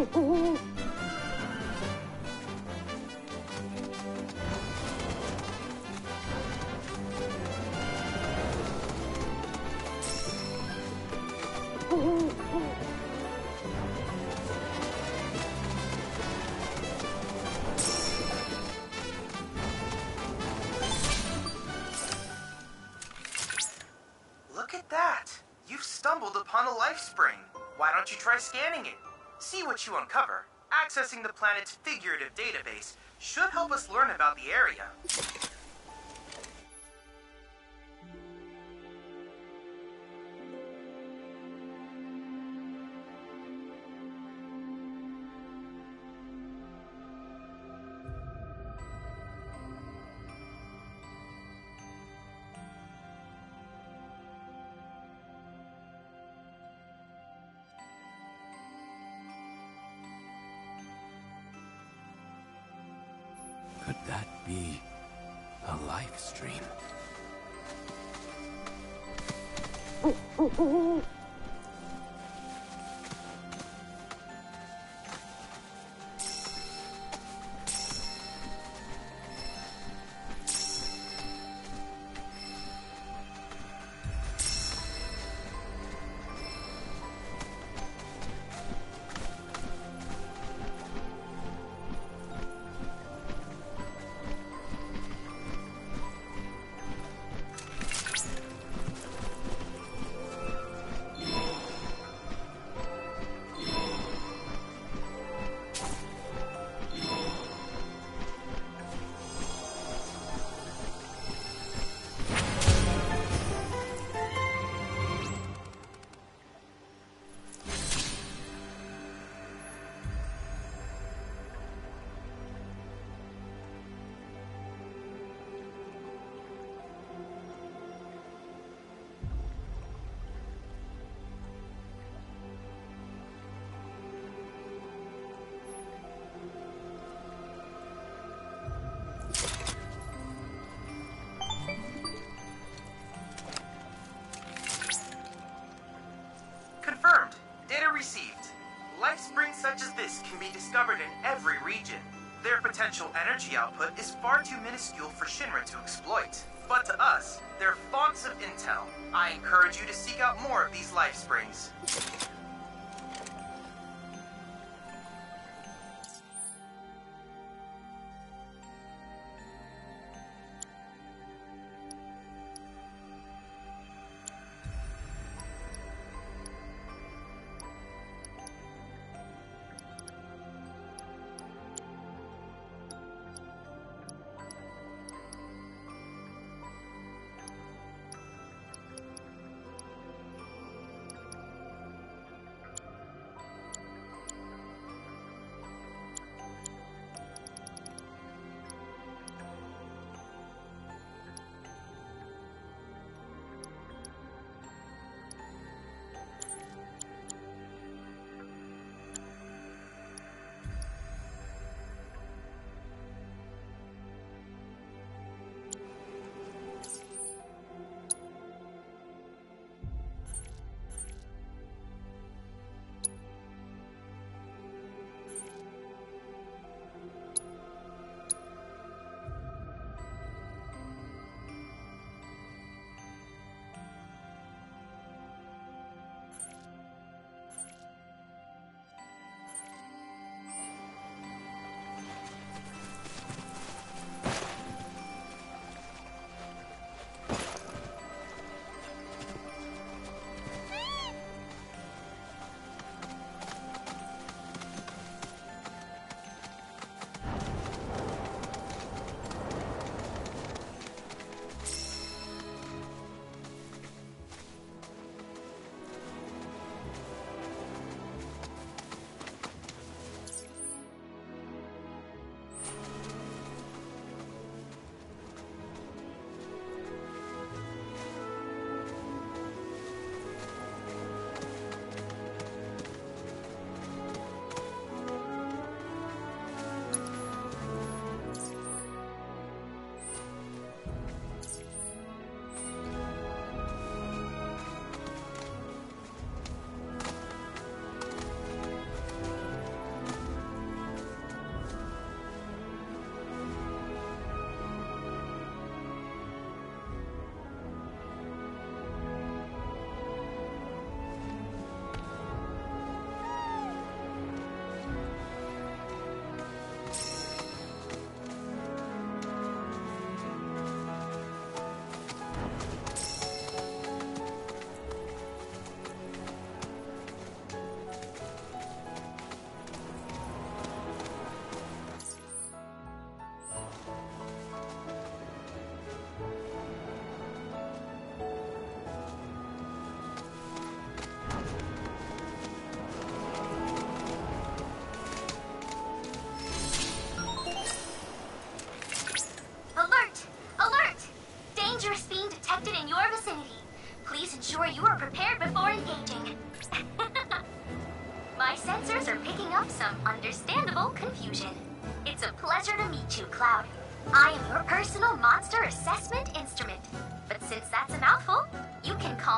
Look at that! You've stumbled upon a life spring. Why don't you try scanning it? See what you uncover. Accessing the planet's figurative database should help us learn about the area. Can be discovered in every region. Their potential energy output is far too minuscule for Shinra to exploit. But to us, they're fonts of intel. I encourage you to seek out more of these life springs.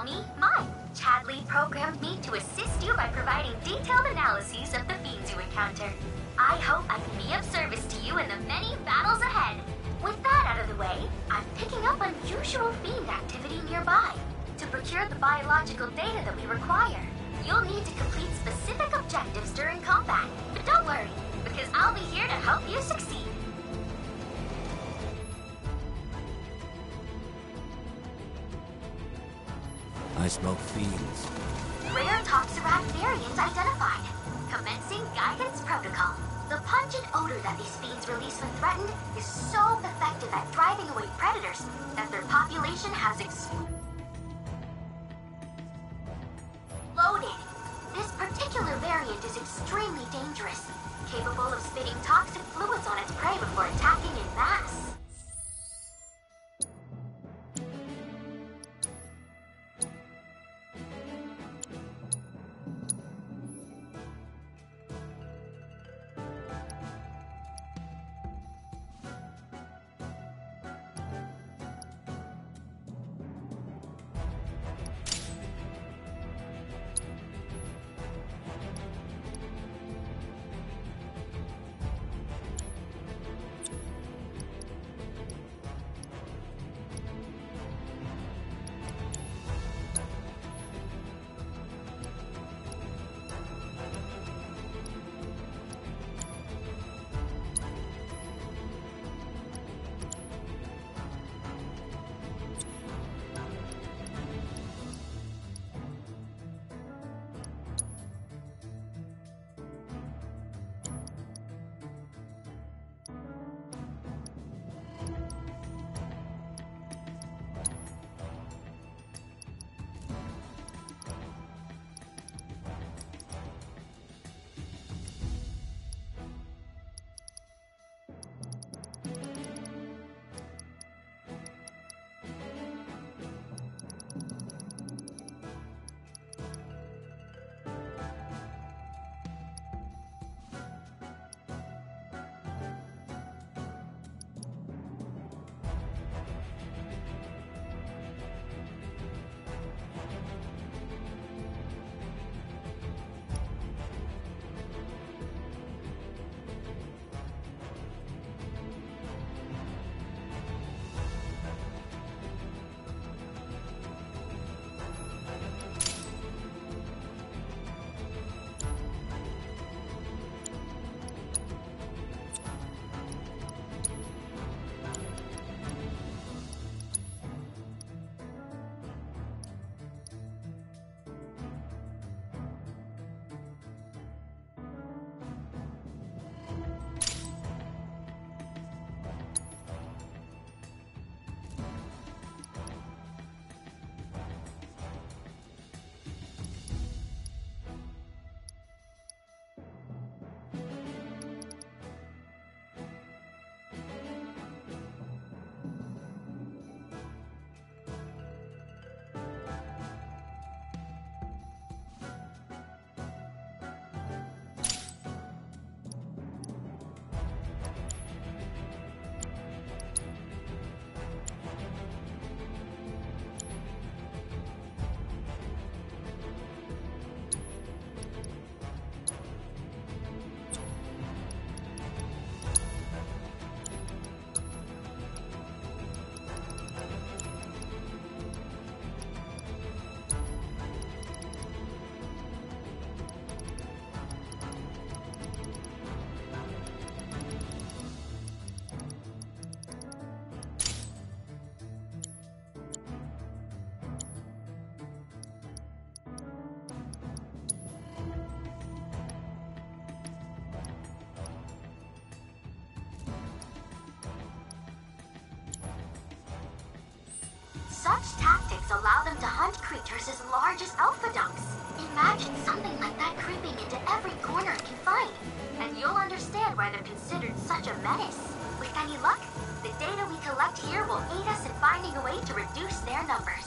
Call. Chadley programmed me to assist you by providing detailed analyses of the fiends you encounter. I hope I can be of service to you in the many battles ahead. With that out of the way, I'm picking up unusual fiend activity nearby. To procure the biological data that we require, you'll need to complete specific objectives during combat. But don't worry, because I'll be here to help you succeed. Pungent odor that these fiends release when threatened is so effective at driving away predators that their population has exploded. Such tactics allow them to hunt creatures as large as alphadunks. Imagine something like that creeping into every corner it can find, and you'll understand why they're considered such a menace. With any luck, the data we collect here will aid us in finding a way to reduce their numbers.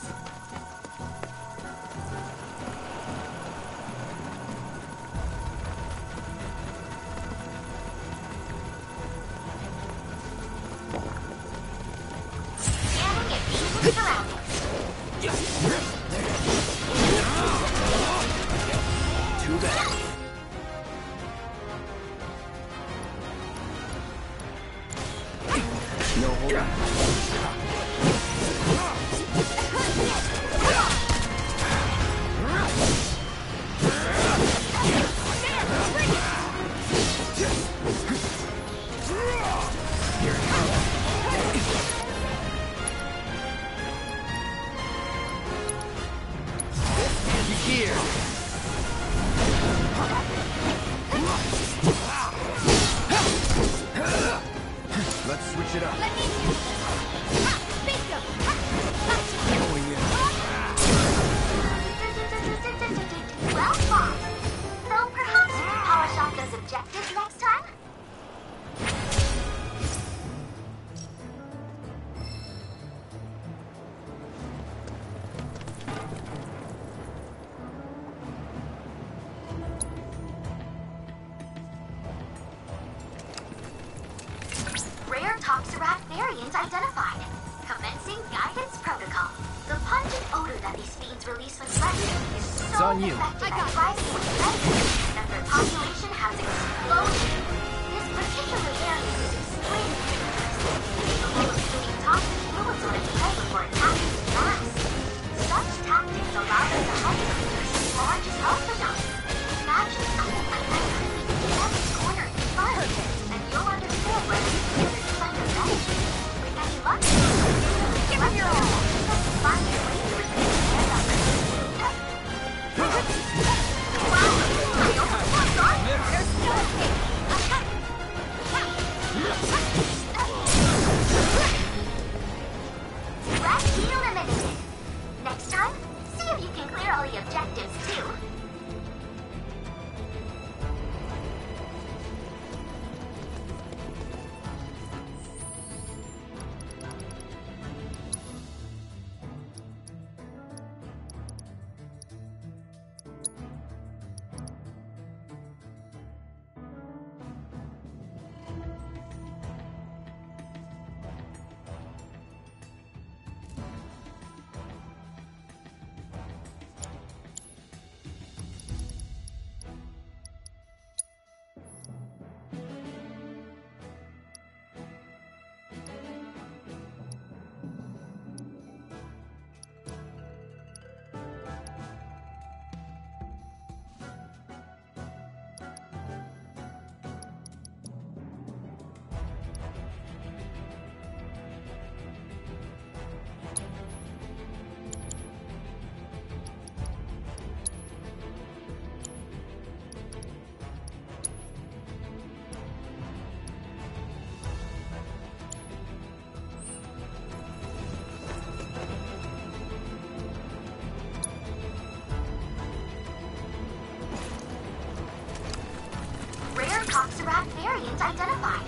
identified.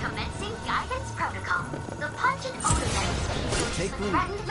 Commencing guidance protocol. The Pungent and odor that is being Take threatened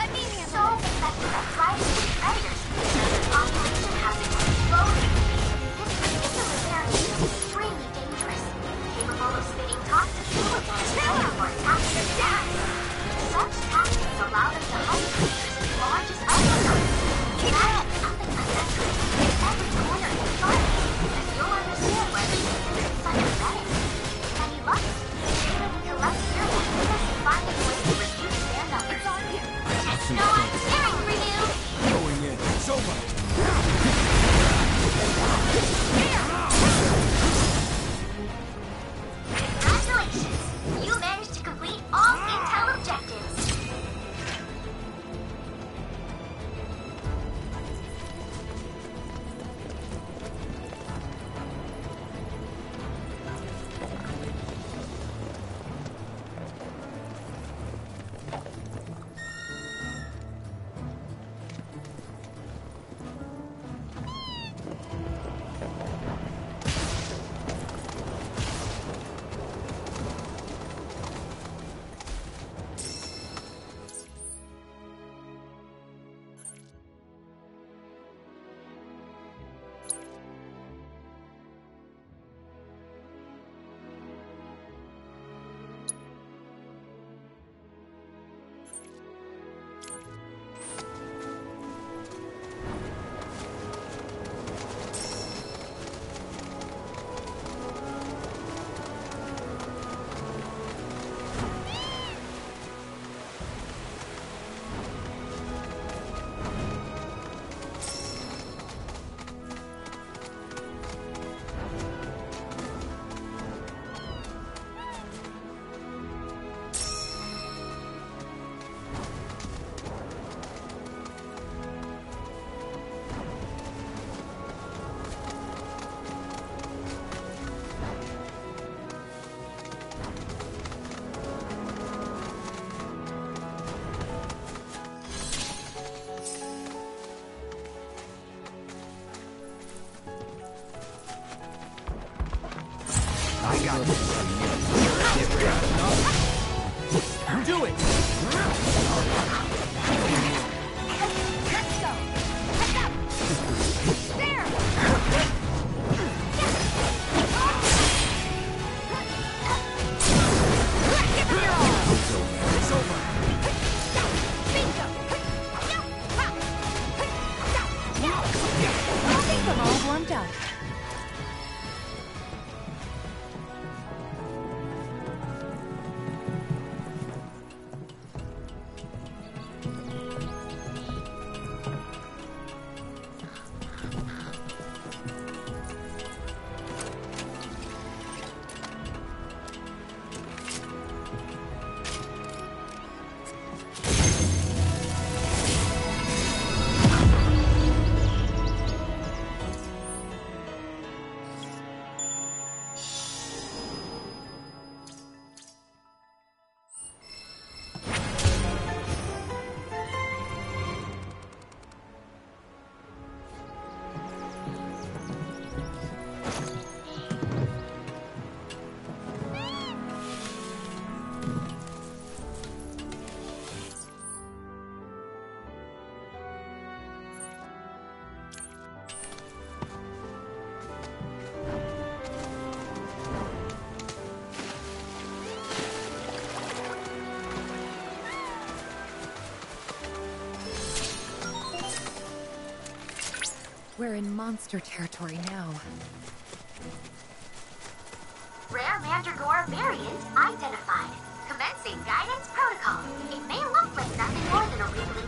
We're in monster territory now. Rare Mandragora variant identified. Commencing guidance protocol. It may look like nothing more than a weekly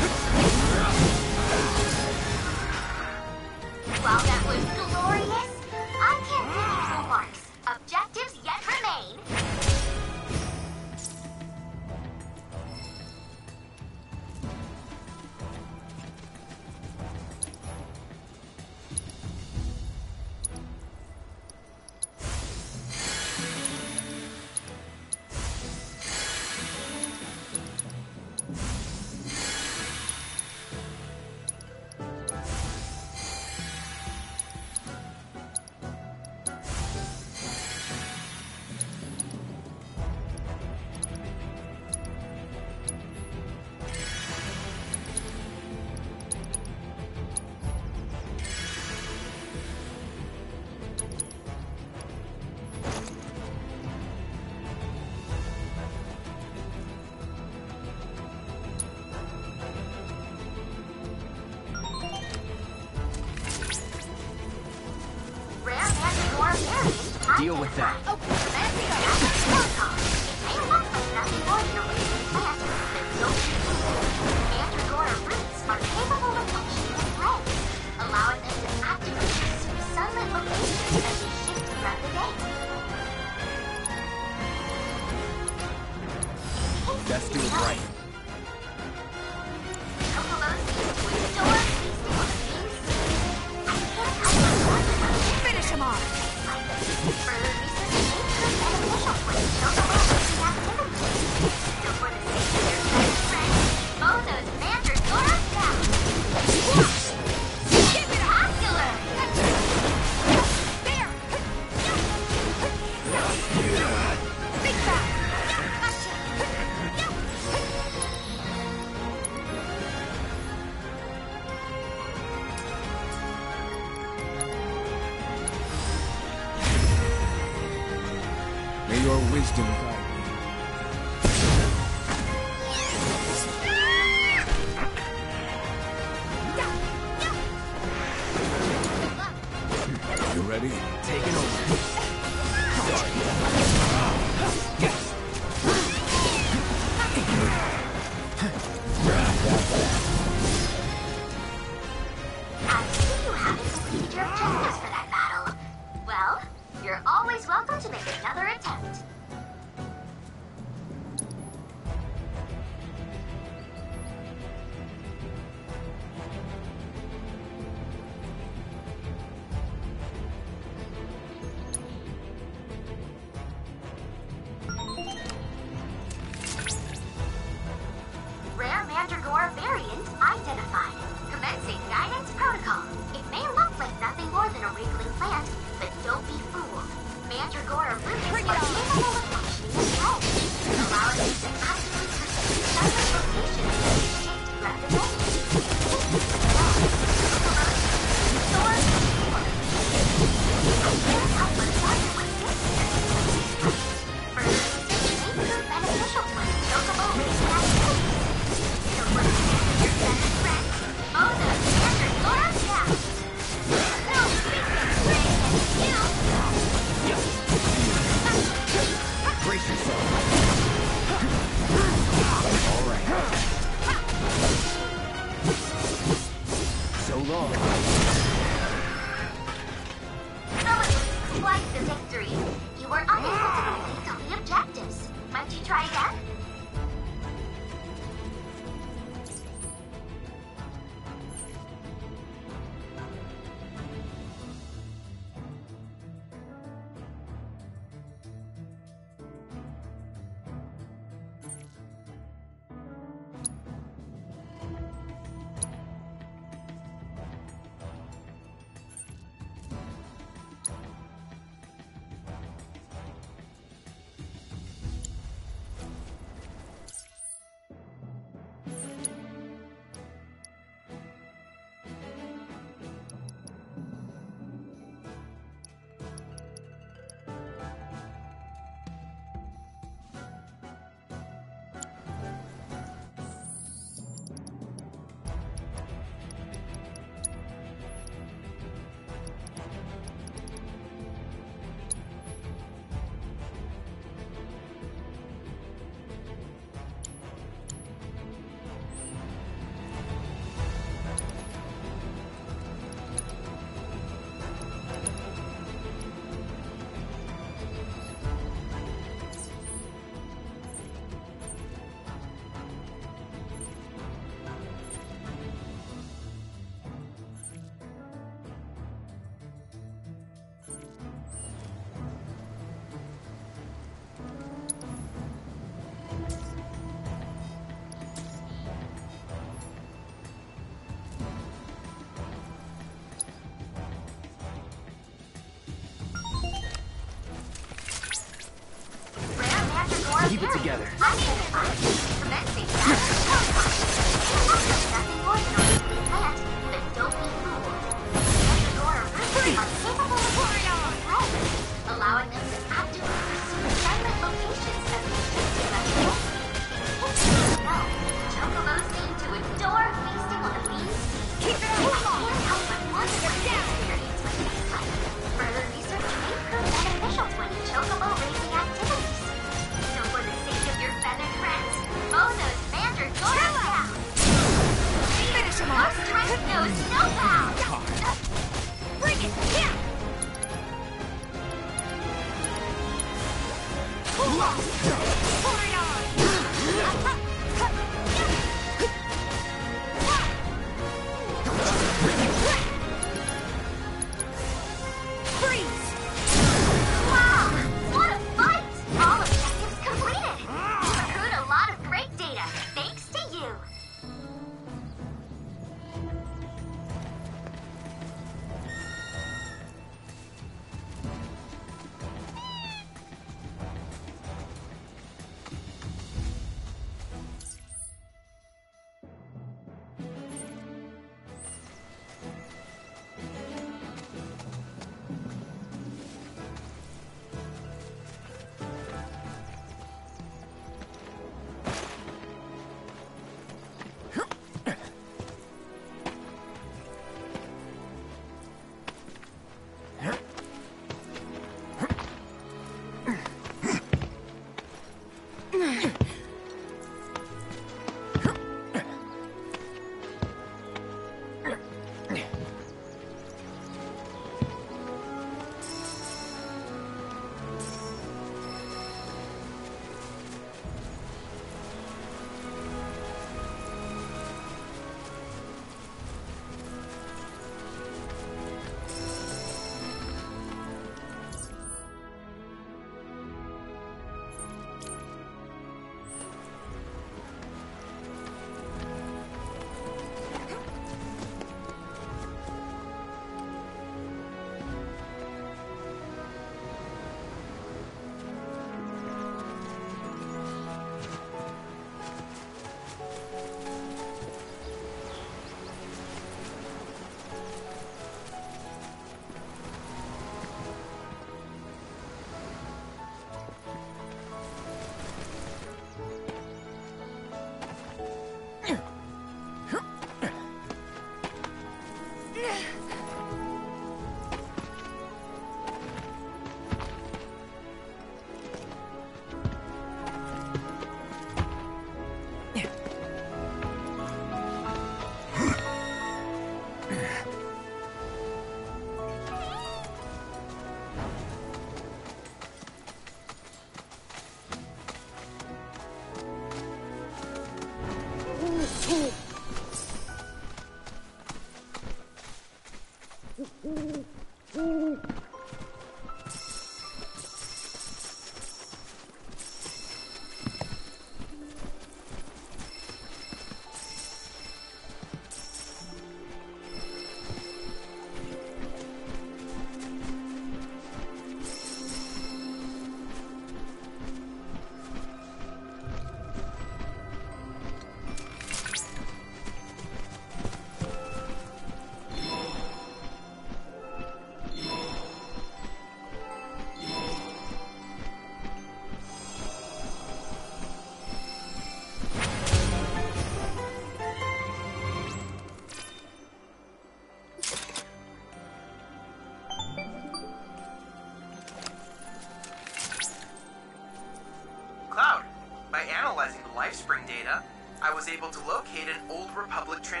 was able to locate an old Republic transmitter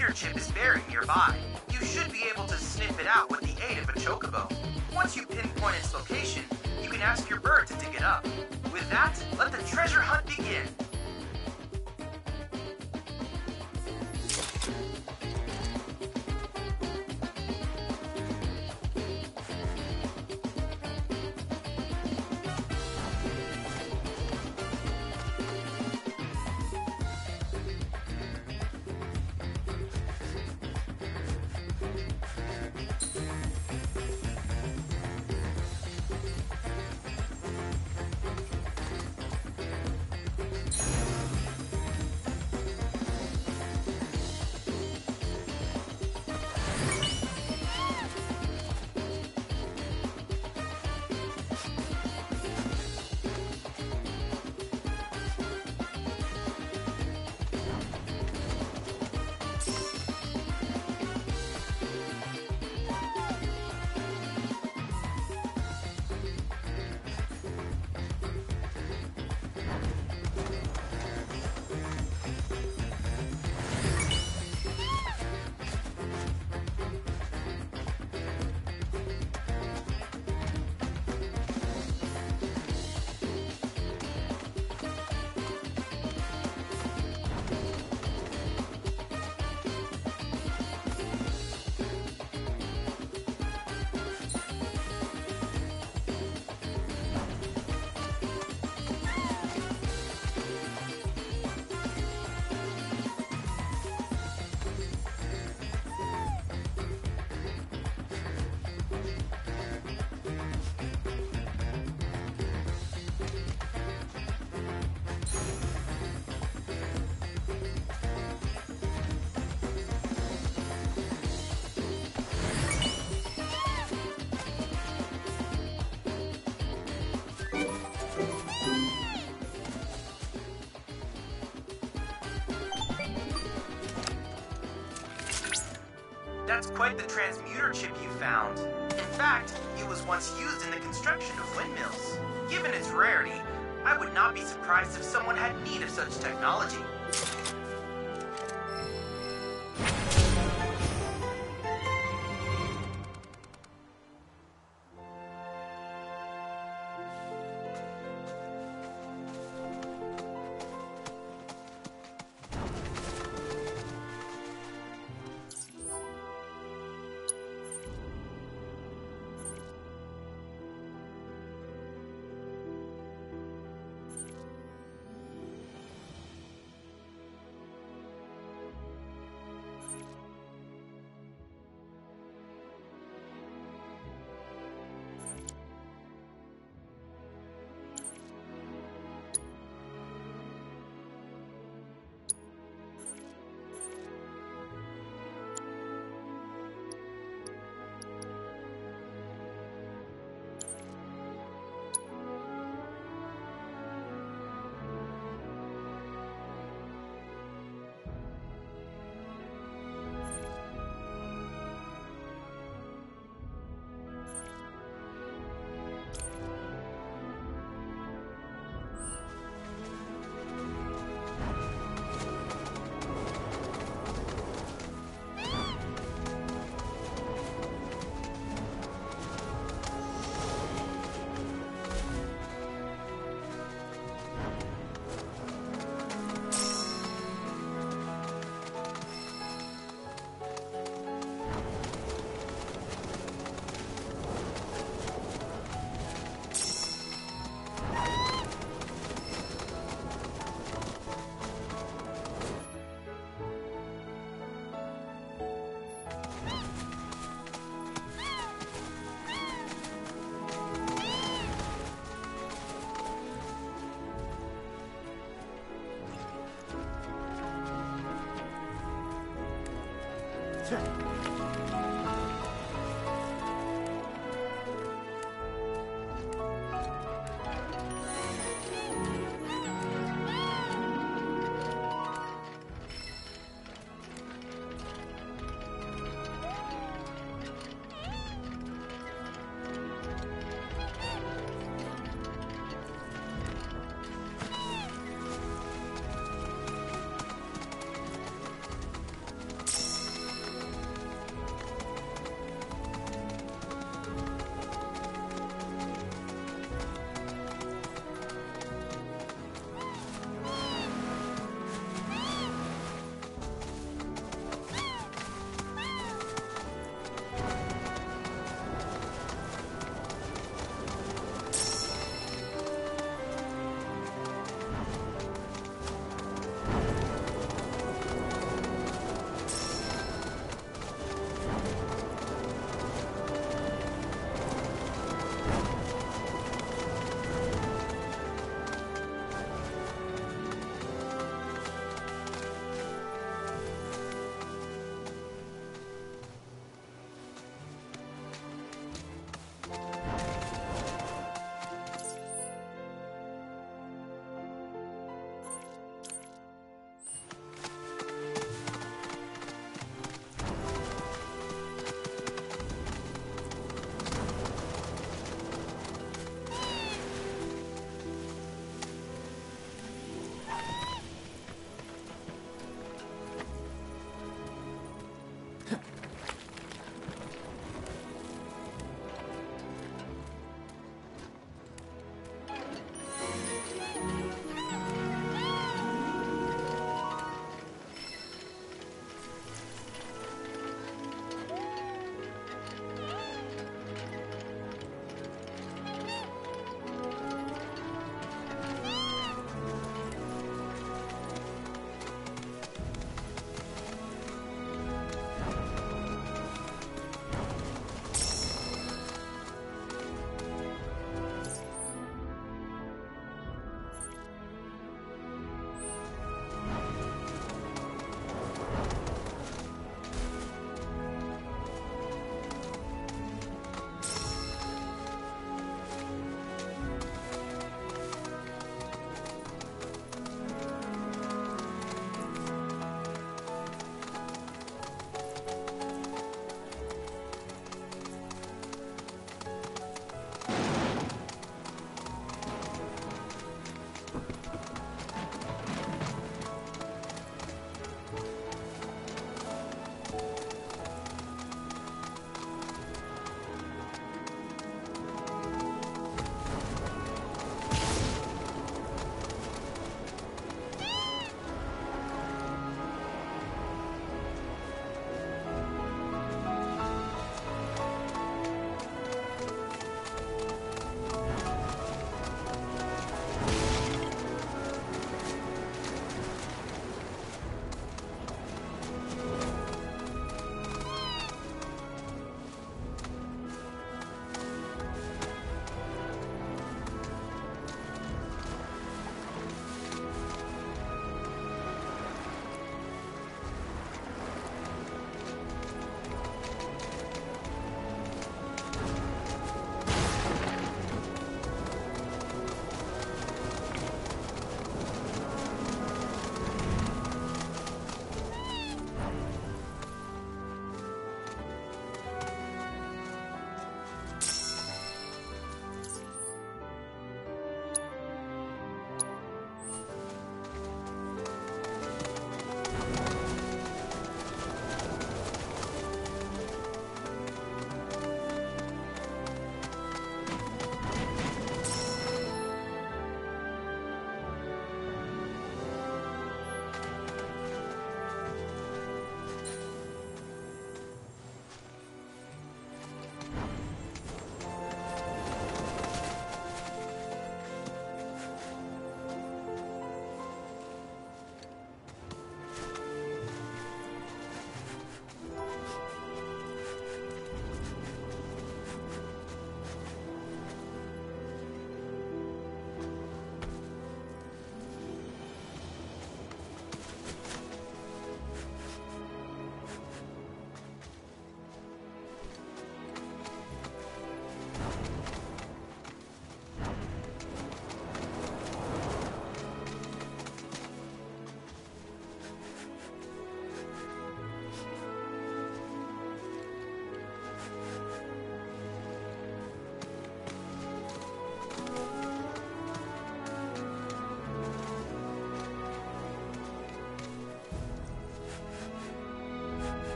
transmitter chip is buried nearby. Quite the transmitter chip you found. In fact, it was once used in the construction of windmills. Given its rarity, I would not be surprised if someone had need of such technology. 是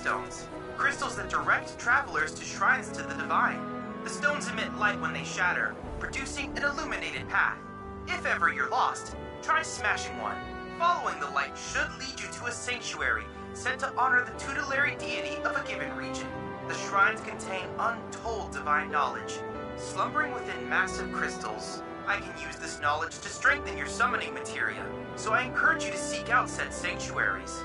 stones, crystals that direct travelers to shrines to the divine. The stones emit light when they shatter, producing an illuminated path. If ever you're lost, try smashing one. Following the light should lead you to a sanctuary set to honor the tutelary deity of a given region. The shrines contain untold divine knowledge, slumbering within massive crystals. I can use this knowledge to strengthen your summoning materia, so I encourage you to seek out said sanctuaries.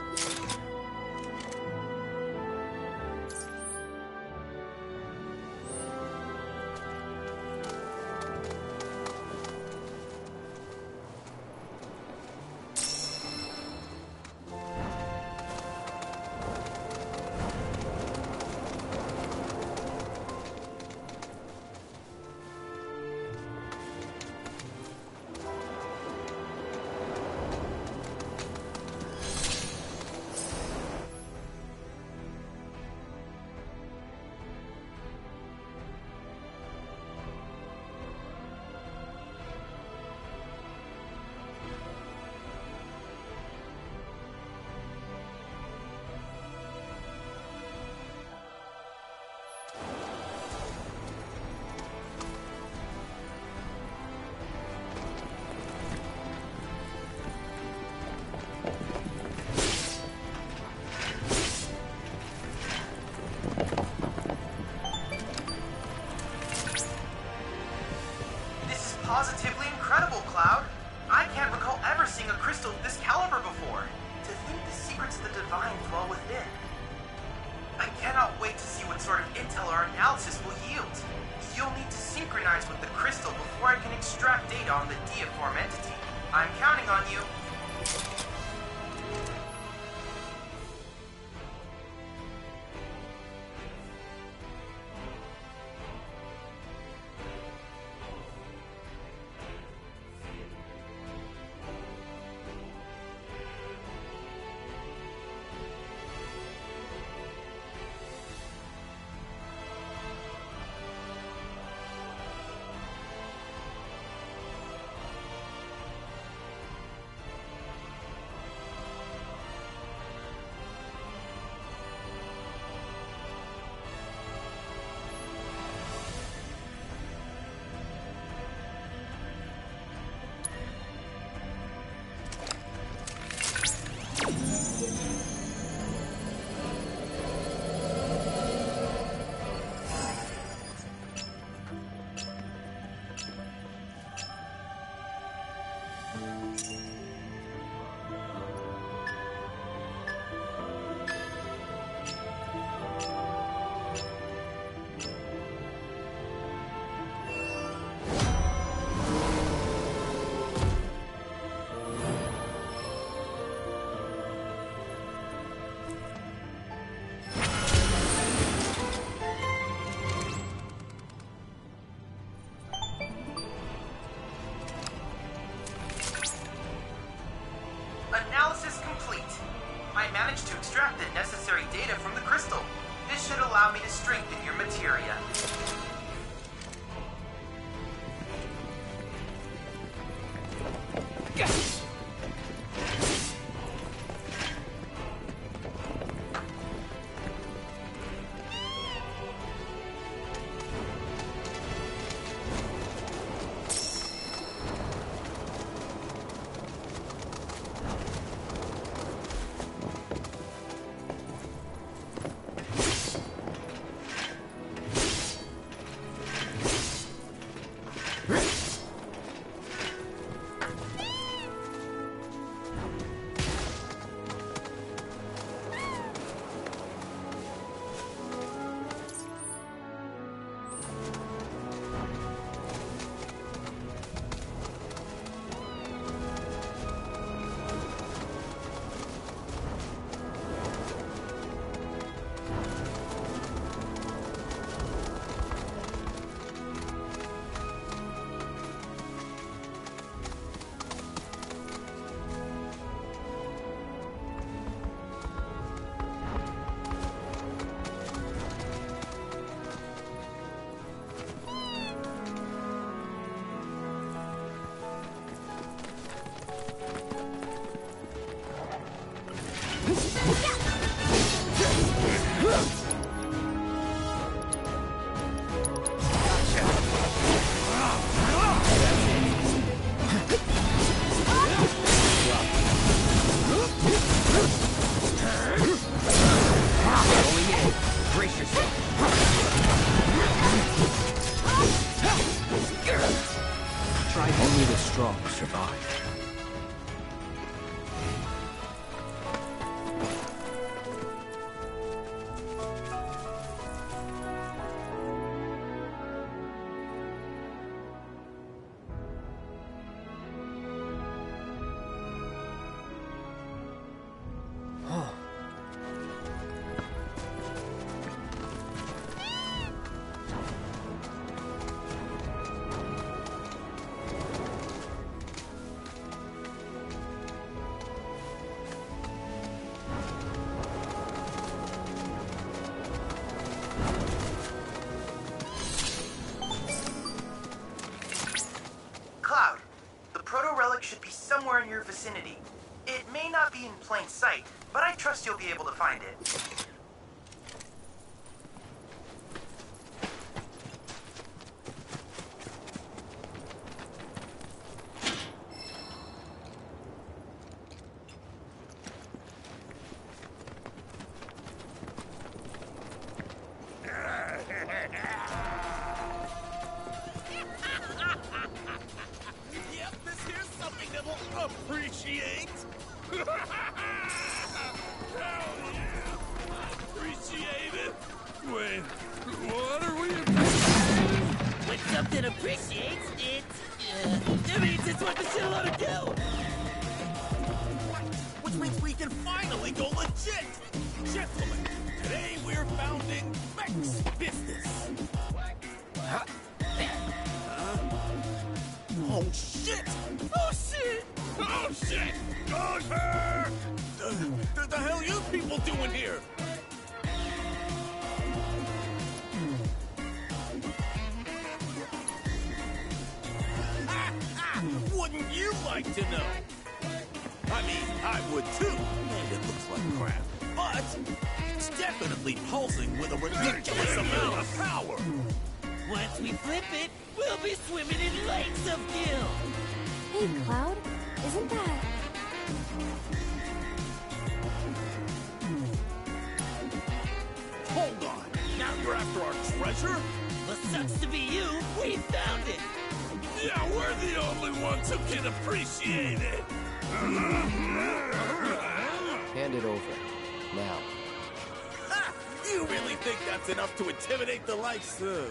Terminate the life soon.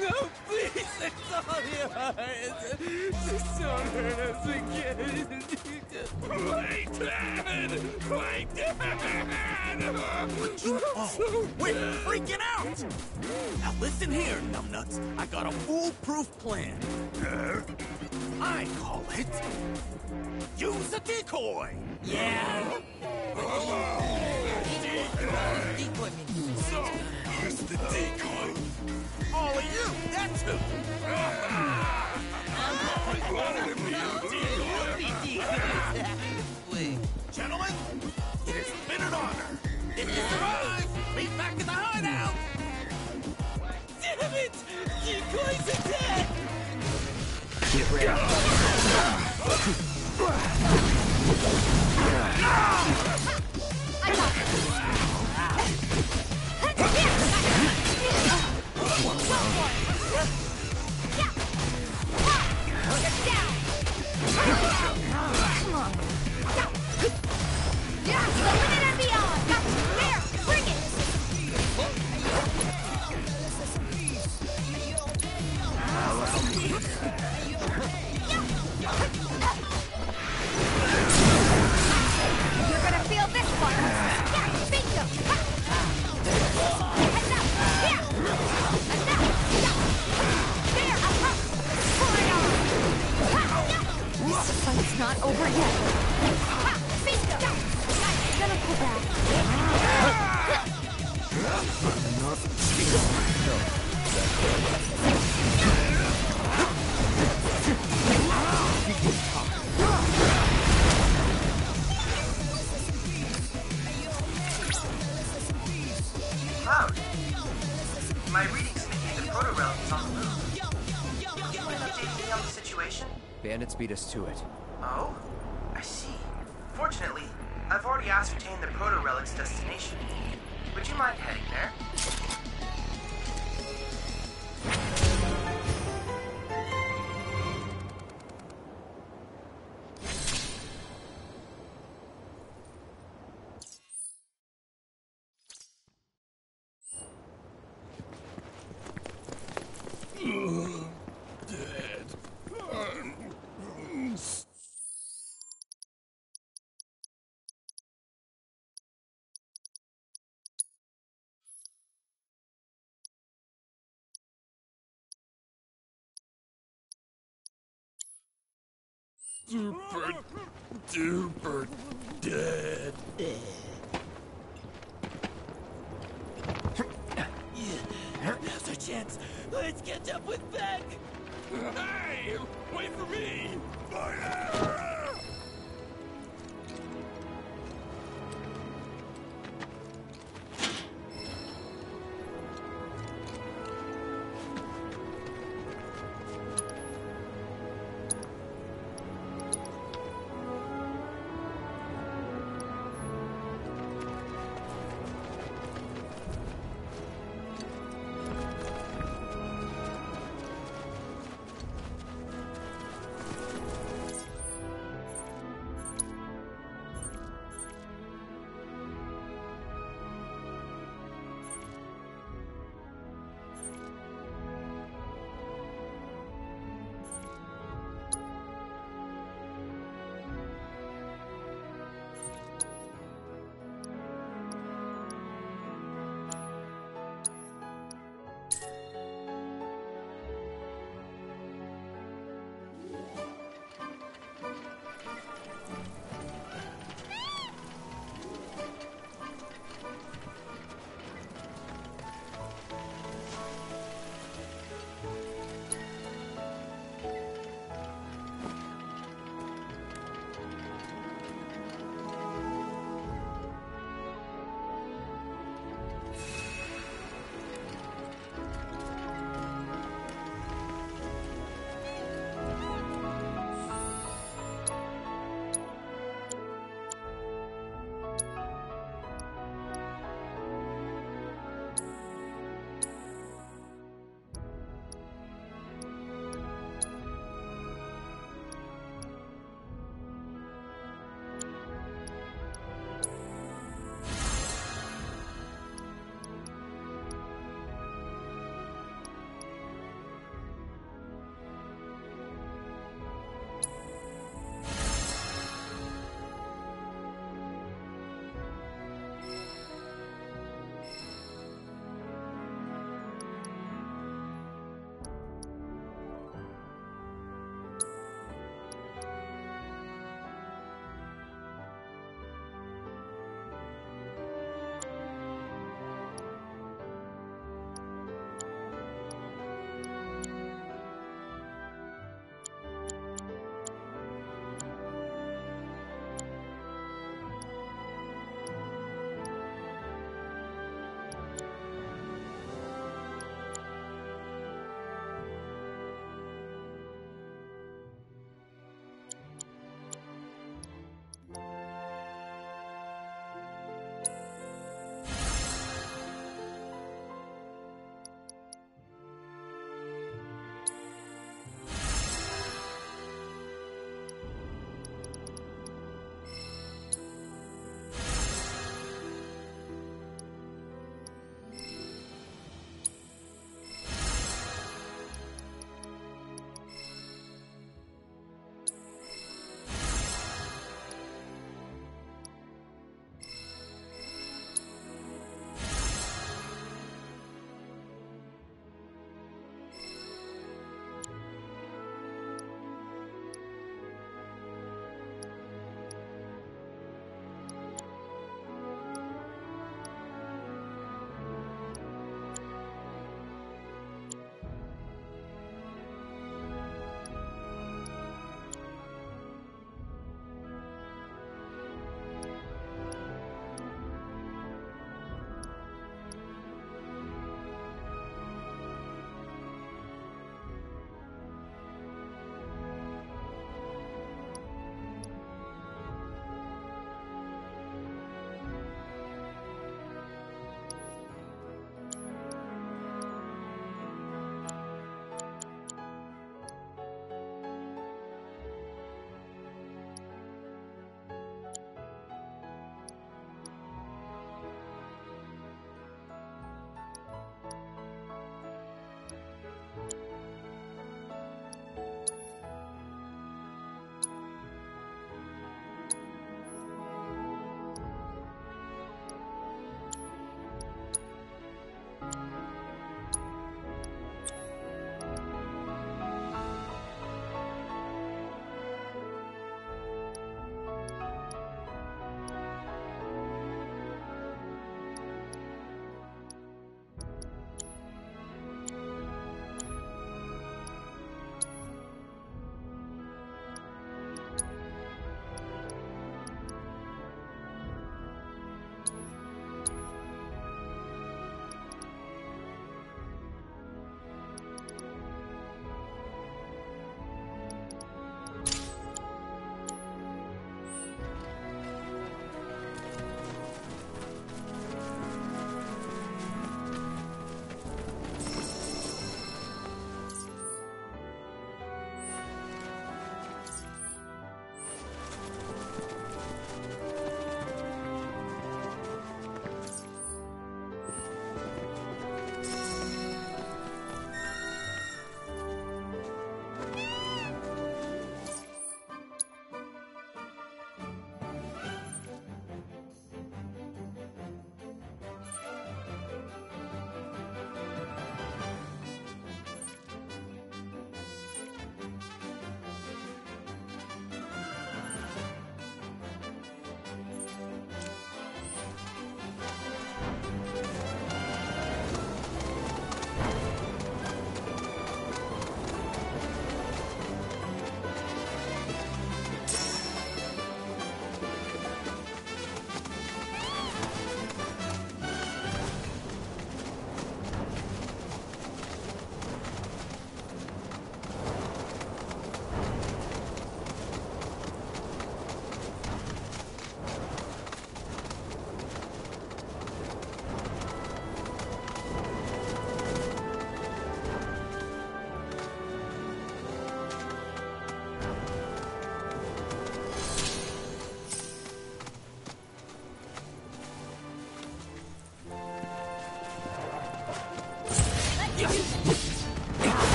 No, please, it's all yours. Just don't hurt us again. Play dead, What you are? So We're freaking out! Now listen here, numbnuts. I got a foolproof plan. I call it... Use a decoy! Yeah! Oh, Decoy! Decoy means... The decoy! All of you! That's. Gentlemen, it has been an honor! If you survive, Meet back in the hideout! Damn it! Decoys attack. Get ready. beat us to it. Super duper dead. Now's our chance. Let's catch up with Beck. Hey! Wait for me! Fire!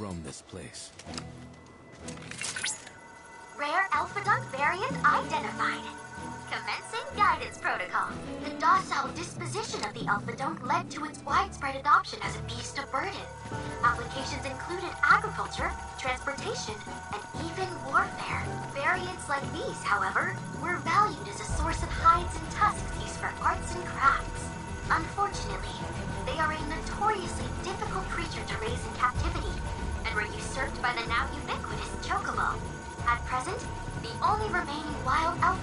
roam this place. Rare Alpha dog variant identified. Commencing guidance protocol. The docile disposition of the Alpha dog led to its widespread adoption as a beast of burden. Applications included agriculture, transportation, and even warfare. Variants like these, however, were valued the now ubiquitous Chocobo. At present, the only remaining wild elf.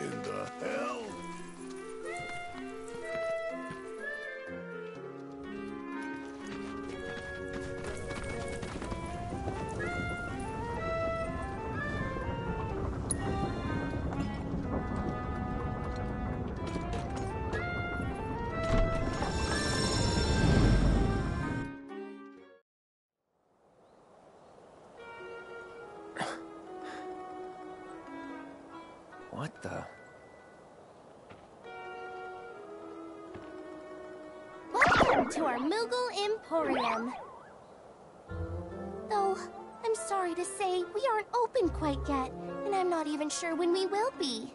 In the hell? Welcome to our Moogle Emporium. Though, I'm sorry to say, we aren't open quite yet, and I'm not even sure when we will be.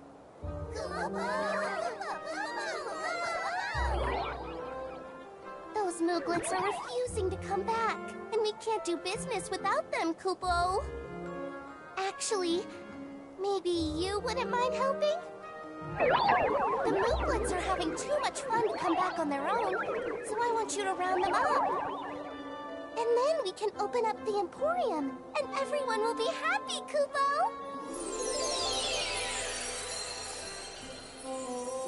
Those Mooglets are refusing to come back, and we can't do business without them, Kupo. Actually, maybe you wouldn't mind helping? The Mooglets are having too much fun to come back on their own, so I want you to round them up. And then we can open up the Emporium, and everyone will be happy, Kupo!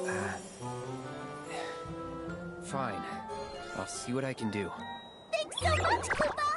Uh, fine. I'll see what I can do. Thanks so much, Kupo!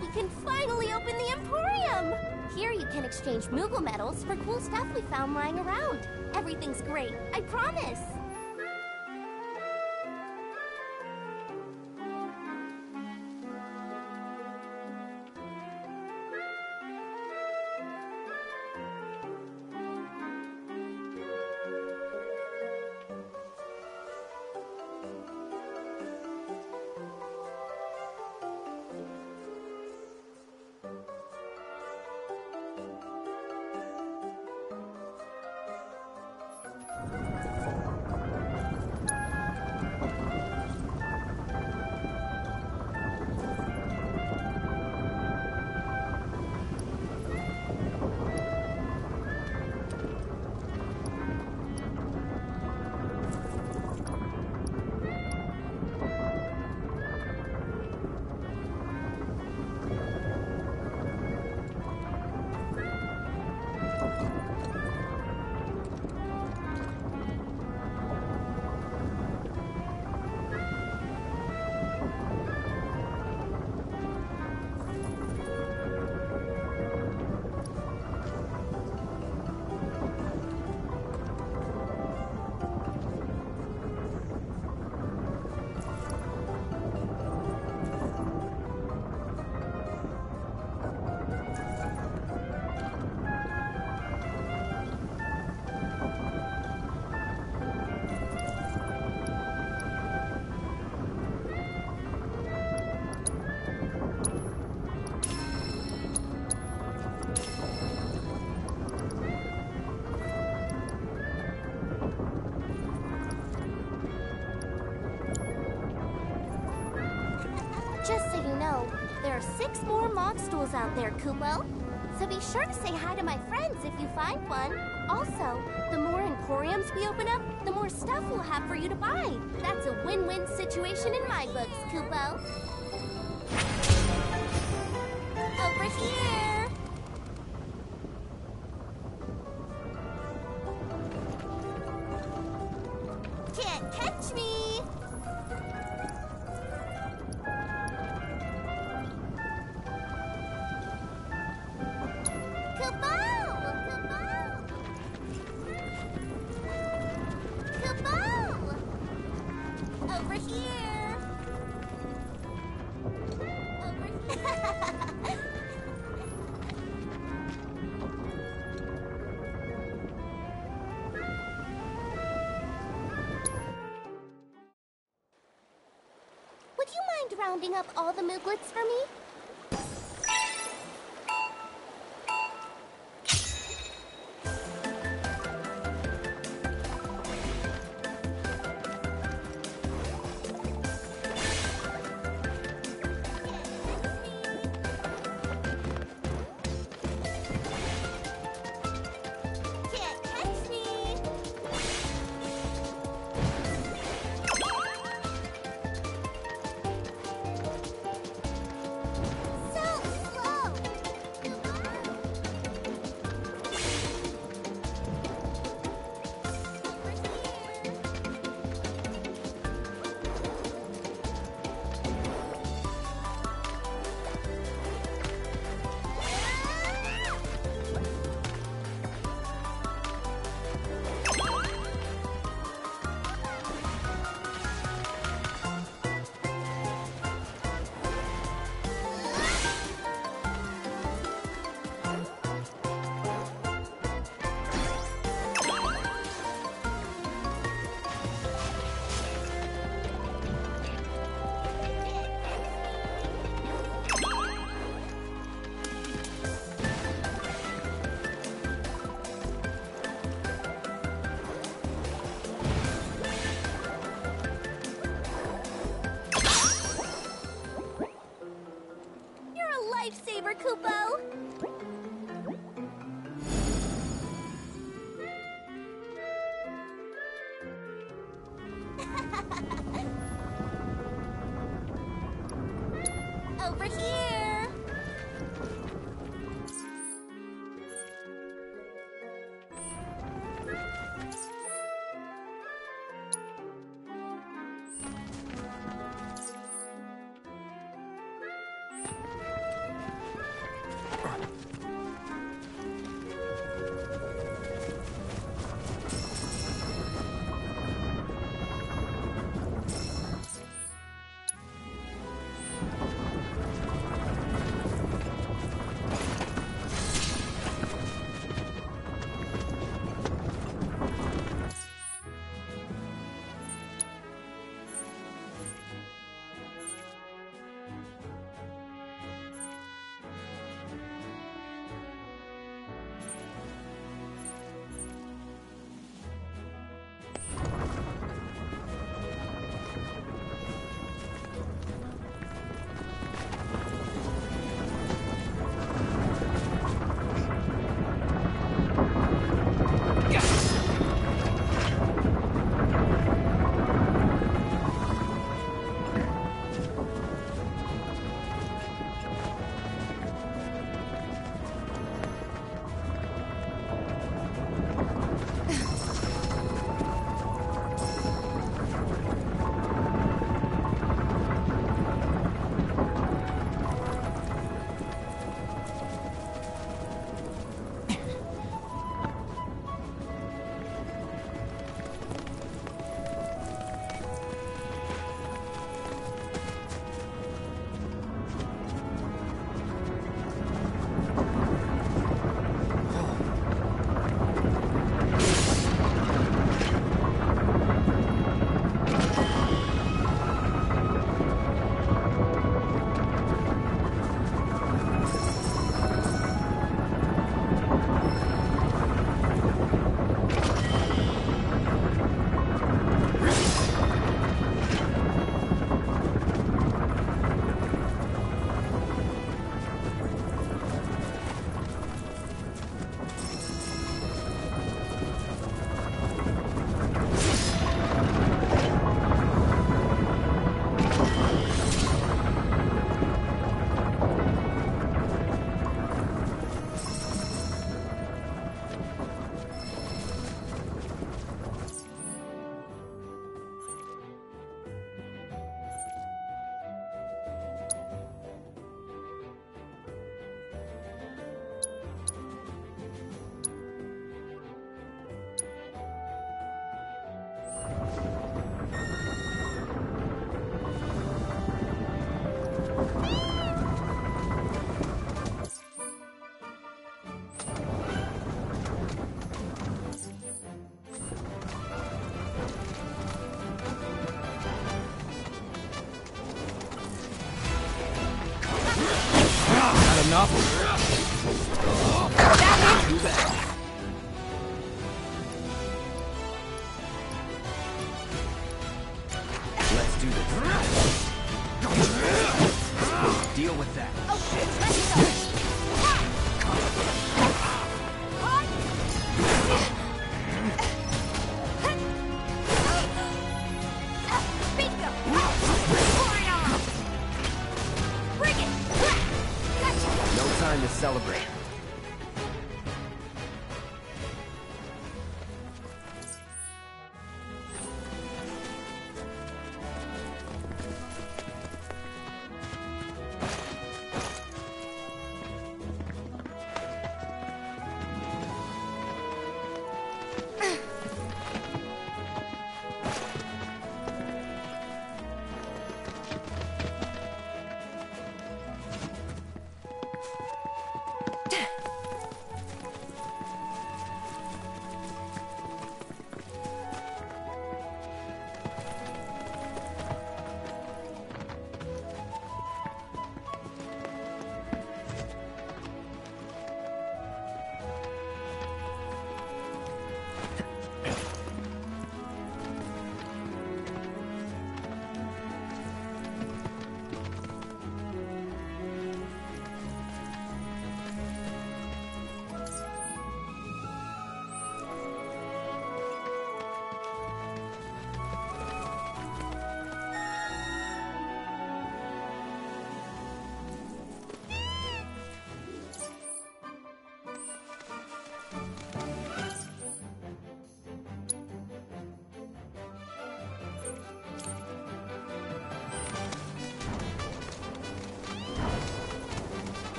We can finally open the Emporium! Here you can exchange Moogle medals for cool stuff we found lying around. Everything's great, I promise! There, Kupo. So be sure to say hi to my friends if you find one. Also, the more emporiums we open up, the more stuff we'll have for you to buy. That's a win-win situation in my books, Kupo. The mooglets for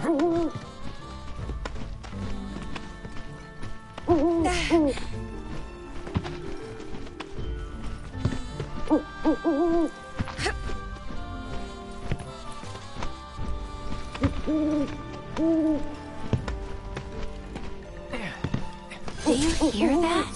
Do you hear that?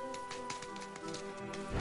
Days. Much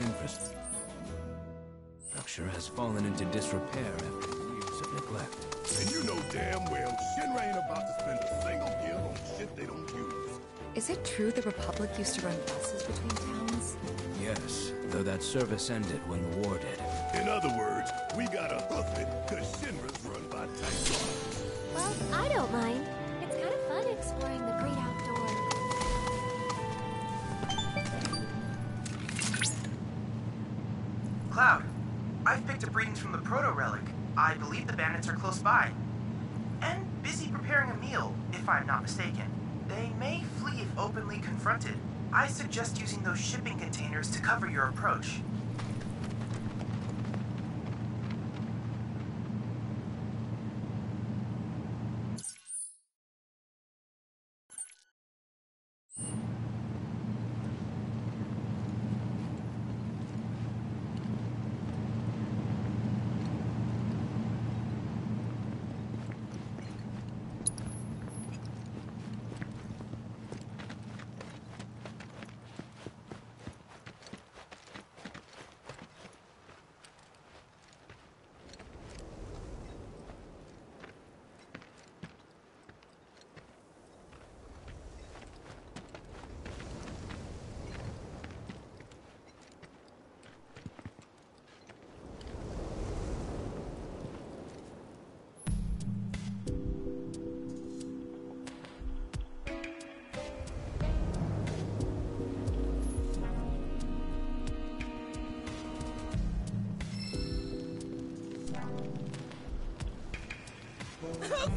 of the Republic's infrastructure has fallen into disrepair after years of neglect. And you know damn well Shinra ain't about to spend a single gil on shit they don't use. Is it true the Republic used to run buses between towns? Yes, though that service ended when the war did. In other words, we gotta hoof it, cause Shinra's run by types. Well, I don't mind. Picked readings from the Protorelic. I believe the bandits are close by. And busy preparing a meal, if I'm not mistaken. They may flee if openly confronted. I suggest using those shipping containers to cover your approach.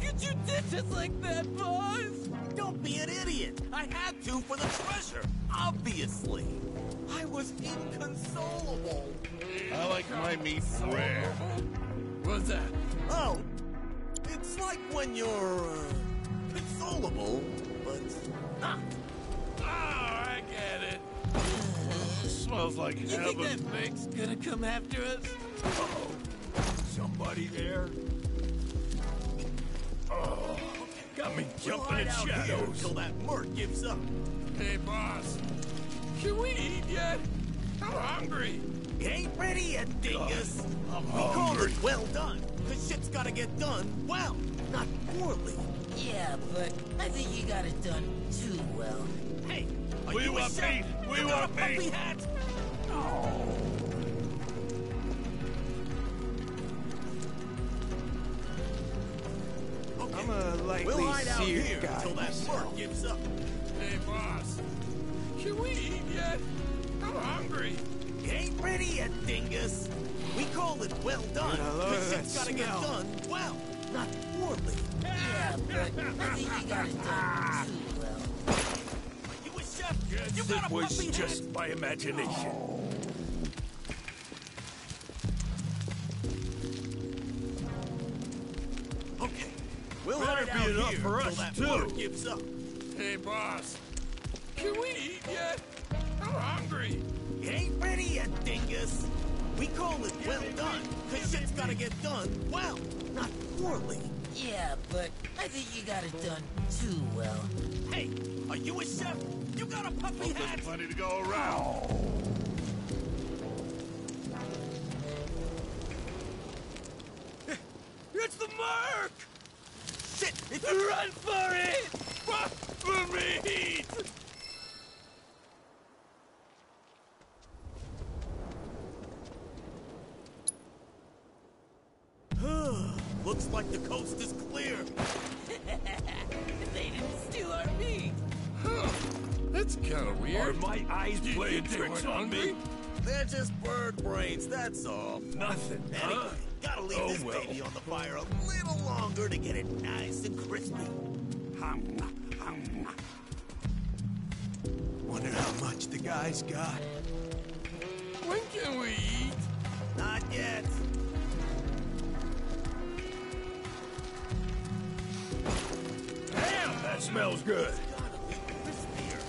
Could you ditch us like that, boss? Don't be an idiot. I had to for the treasure, obviously. I was inconsolable. I like my meat rare. What's that? Oh, it's like when you're uh, consolable, but not. Oh, I get it. Smells like You think heaven. that Vinc's gonna come after us? Uh-oh. Somebody there? Got me We'll jumping hide in out here shadows. until that merc gives up. Hey, boss. Can we eat yet? I'm hungry. You ain't ready yet, dingus. Oh, we call it well done, cause shit's gotta get done well, not poorly. Yeah, but I think you got it done too well. Hey, are We you a want chef? We You got a puppy hat? Okay. I'm likely we'll hide out seared here guy until that myself. bird gives up. Hey, boss. Can we eat yet? I'm hungry. You ain't ready yet, dingus. We call it well done, Good, I love cause that shit's gotta smell. get done well, not poorly. Yeah, but I think you got it done too well. You a chef? you got It a was puppy just hat? my imagination. Okay, Better hide be out enough for us, too. gives up. Hey, boss. Can we eat yet? I'm hungry. You ain't ready yet, dingus. We call it well done, cause shit's gotta get done well, not poorly. Yeah, but I think you got it done too well. Hey, are you a chef? You got a puppy There's hat? plenty to go around. Run for it! Wonder how much the guy's got. When can we eat? Not yet. Damn, that smells good. Crispier.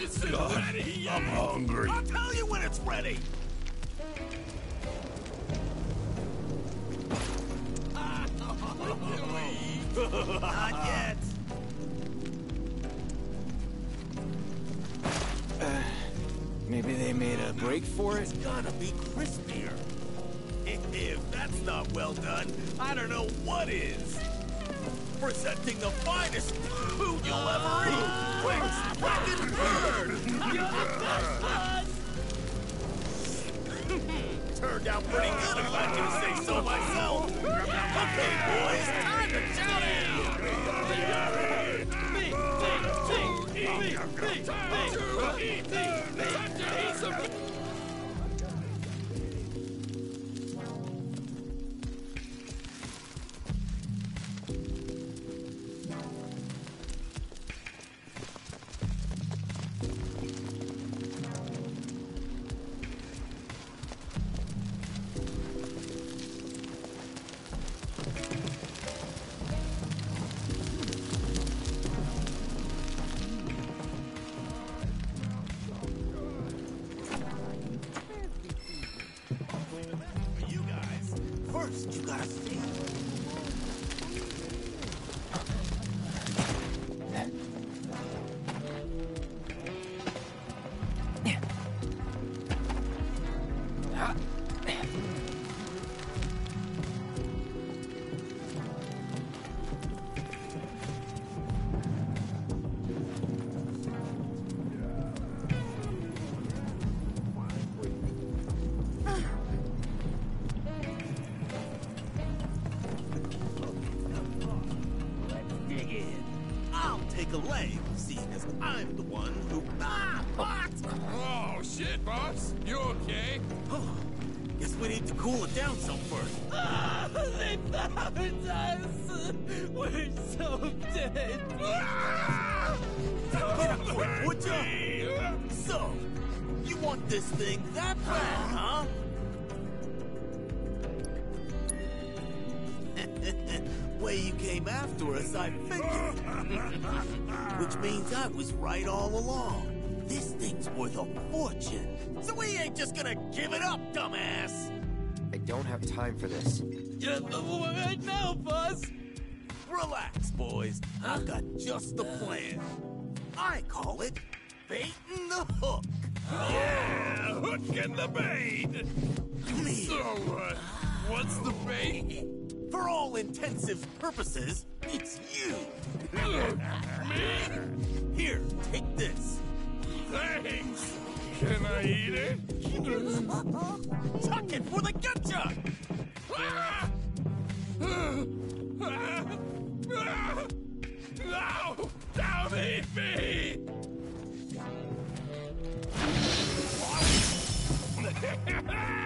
Is God, ready? I'm hungry. I'll tell you when it's ready. Not yet. Uh, maybe they made a break for it? It's gotta be crispier. If that's not well done, I don't know what is. Presenting the finest food you'll ever eat. Wings, fucking bird. Turned out pretty good if I do say so myself. Okay, boys, time to chow down. For you after us, I figured. Which means I was right all along. This thing's worth a fortune. So we ain't just gonna give it up, dumbass. I don't have time for this. Yeah, but right now, boss. Relax, boys. I've got just the plan. I call it baiting the hook. Yeah, hook and the bait. Please. So what? What's the bait? For all intensive purposes, it's you. Me? Here, take this. Thanks. Can I eat it? Tuck it for the gotcha! No! Don't eat me!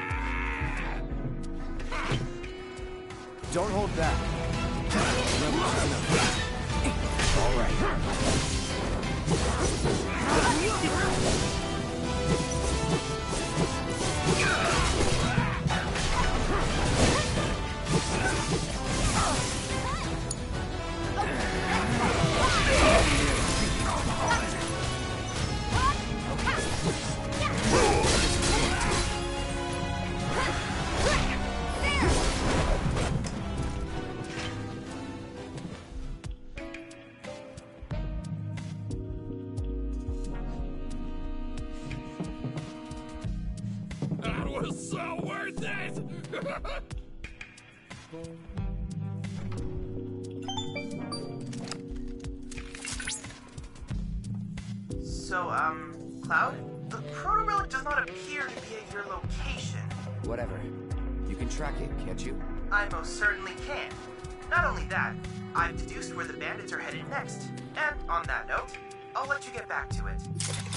Don't hold back. All right. Let you get back to it.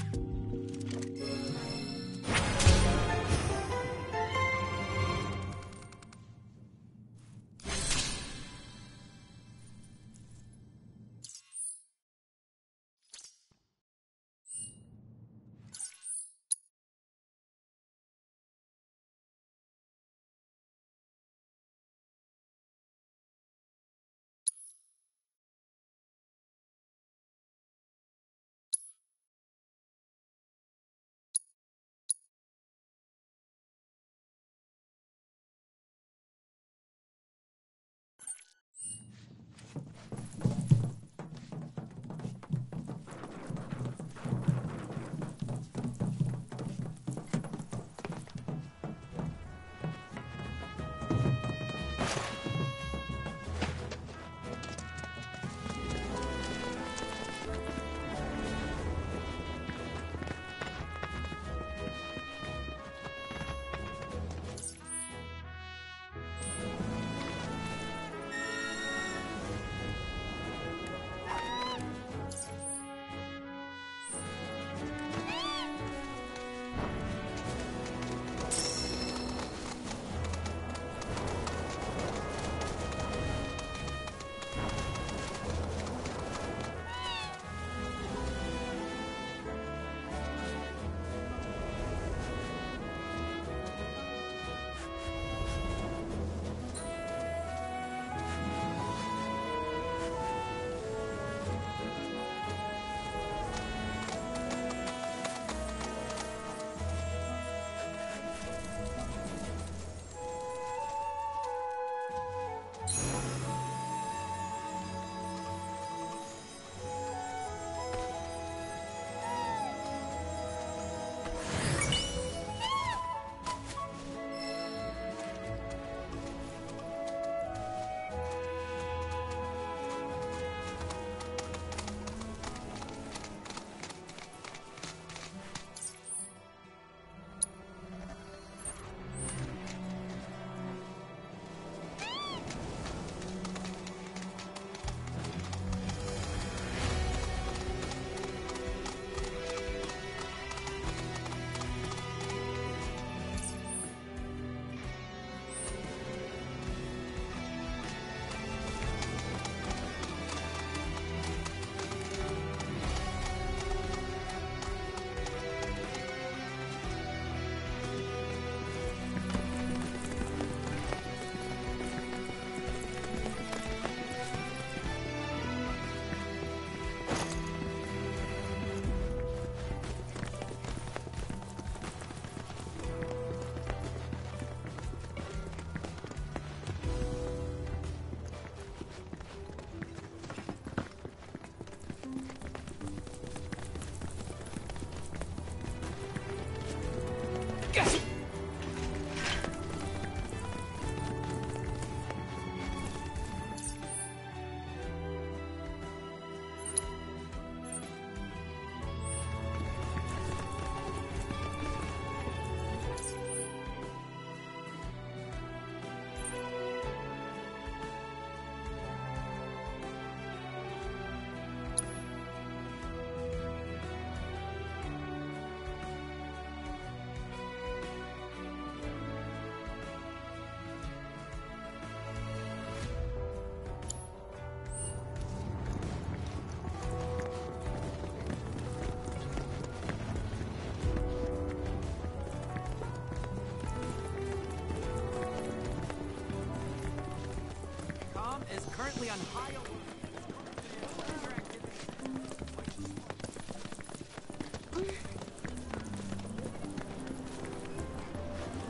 On high alert.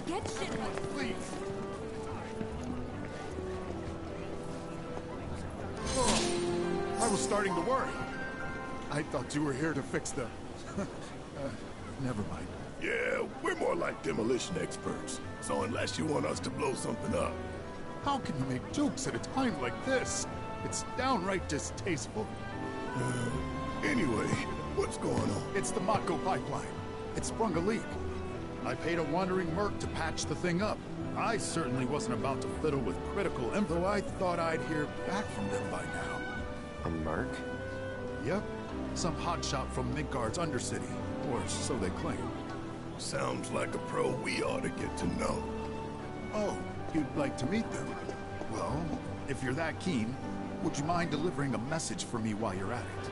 Get Shinra! Please. Oh, I was starting to worry. I thought you were here to fix the... uh, never mind. Yeah, we're more like demolition experts. So unless you want us to blow something up, How can you make jokes at a time like this? It's downright distasteful. Uh, anyway, what's going on? It's the Mako pipeline. It sprung a leak. I paid a wandering merc to patch the thing up. I certainly wasn't about to fiddle with critical info. I thought I'd hear back from them by now. A mark? Yep. Some hotshot from Midgar's Undercity. Or so they claim. Sounds like a pro we ought to get to know. Oh, you'd like to meet them? Well, if you're that keen, would you mind delivering a message for me while you're at it?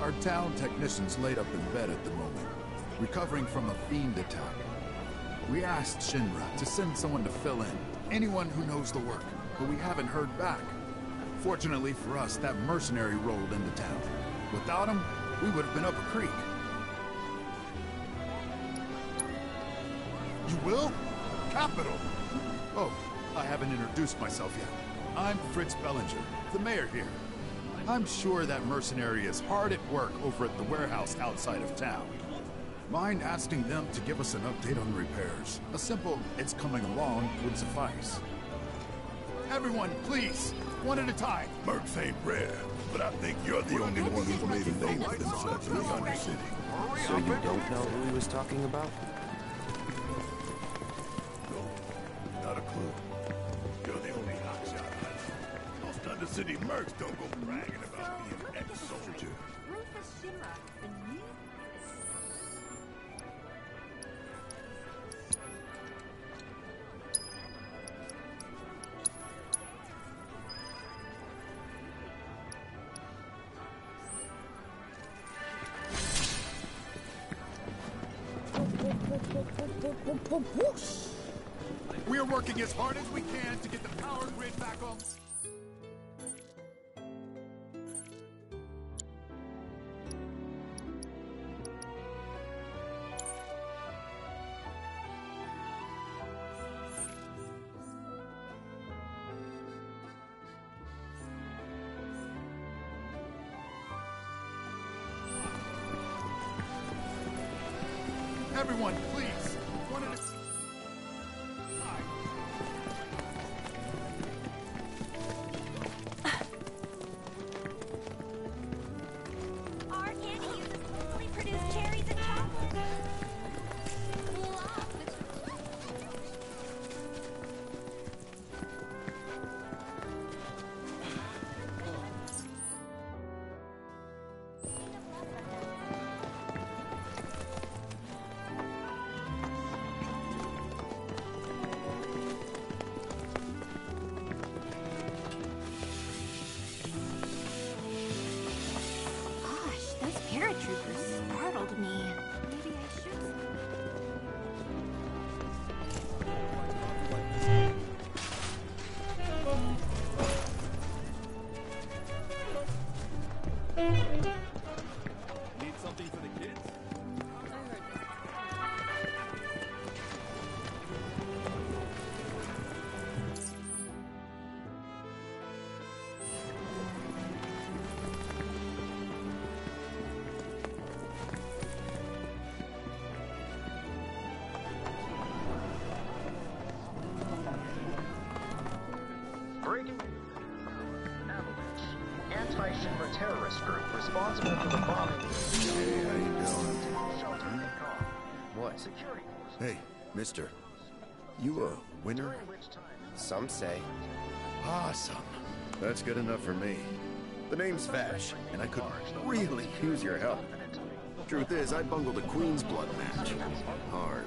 Our town technician's laid up in bed at the moment, recovering from a fiend attack. We asked Shinra to send someone to fill in, anyone who knows the work, but we haven't heard back. Fortunately for us, that mercenary rolled into town. Without him, we would have been up a creek. You will? Capital! Oh, I haven't introduced myself yet. I'm Fritz Bellinger, the mayor here. I'm sure that mercenary is hard at work over at the warehouse outside of town. Mind asking them to give us an update on repairs? A simple, it's coming along, would suffice. Everyone, please, one at a time. Mercs ain't rare, but I think you're the only one who's made a name for themselves uh, in the Undercity. So you don't know who he was talking about? We are working as hard as we can to get the power grid back on. Everyone, terrorist group responsible for the bombing. Hey, how you doing? What? Hey, mister. You a winner? Some say. Awesome. That's good enough for me. The name's Vash, and I could really use your help. Truth is, I bungled a Queen's Blood match. Hard.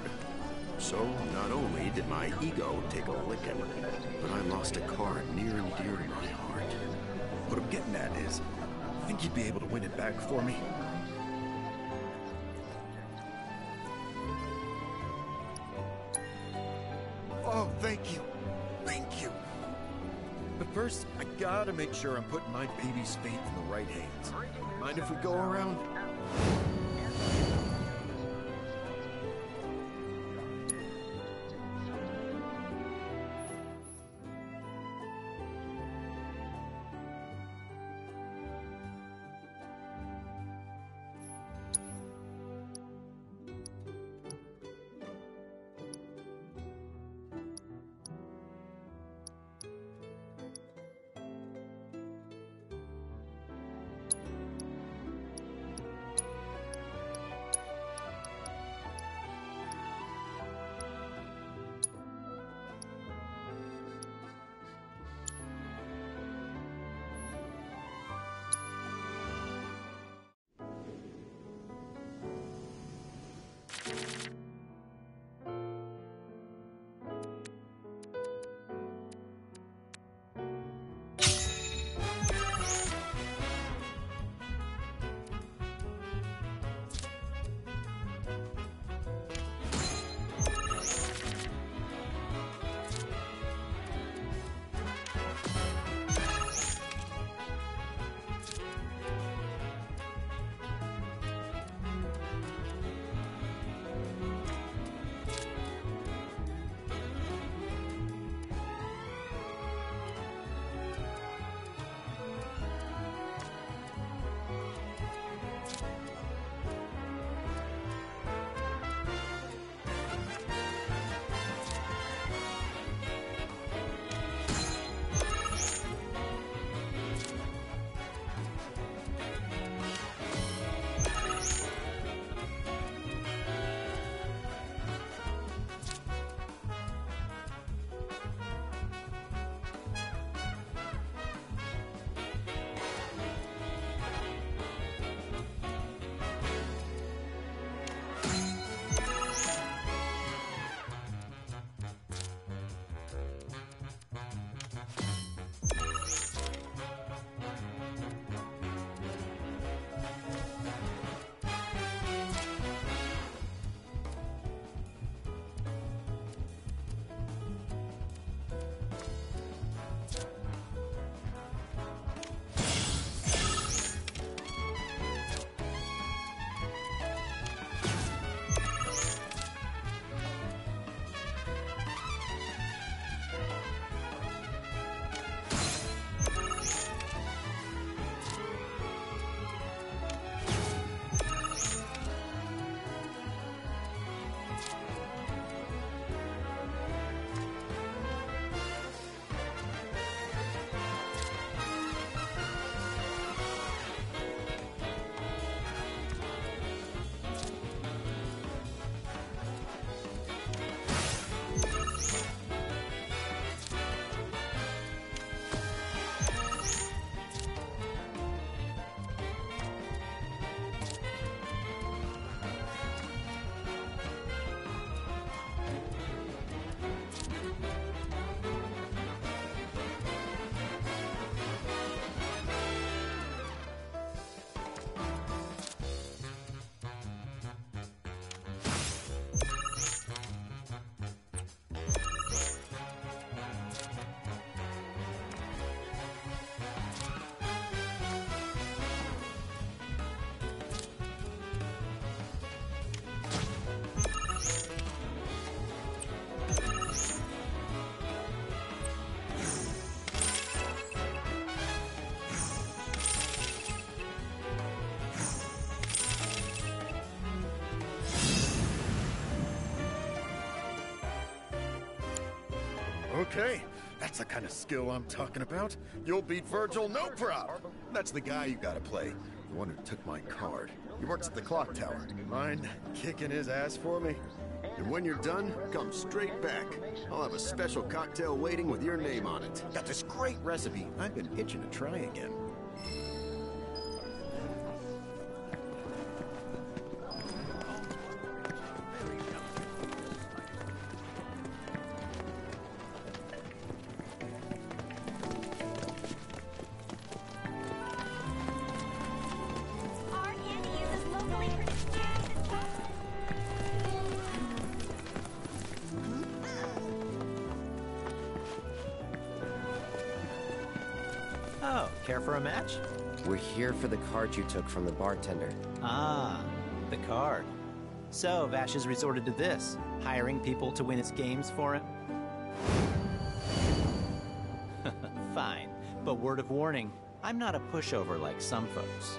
So, not only did my ego take a licking, but I lost a card near and dear to my heart. What I'm getting at is, think you'd be able to win it back for me? Oh, thank you. Thank you. But first, I gotta make sure I'm putting my baby's fate in the right hands. Mind if we go around? Okay, That's the kind of skill I'm talking about. You'll beat Virgil, no problem. That's the guy you gotta play. The one who took my card. He works at the clock tower. Mind kicking his ass for me? And when you're done, come straight back. I'll have a special cocktail waiting with your name on it. Got this great recipe I've been itching to try again. Card you took from the bartender. Ah, the card. So, Vash has resorted to this, hiring people to win his games for him? Fine, but word of warning I'm not a pushover like some folks.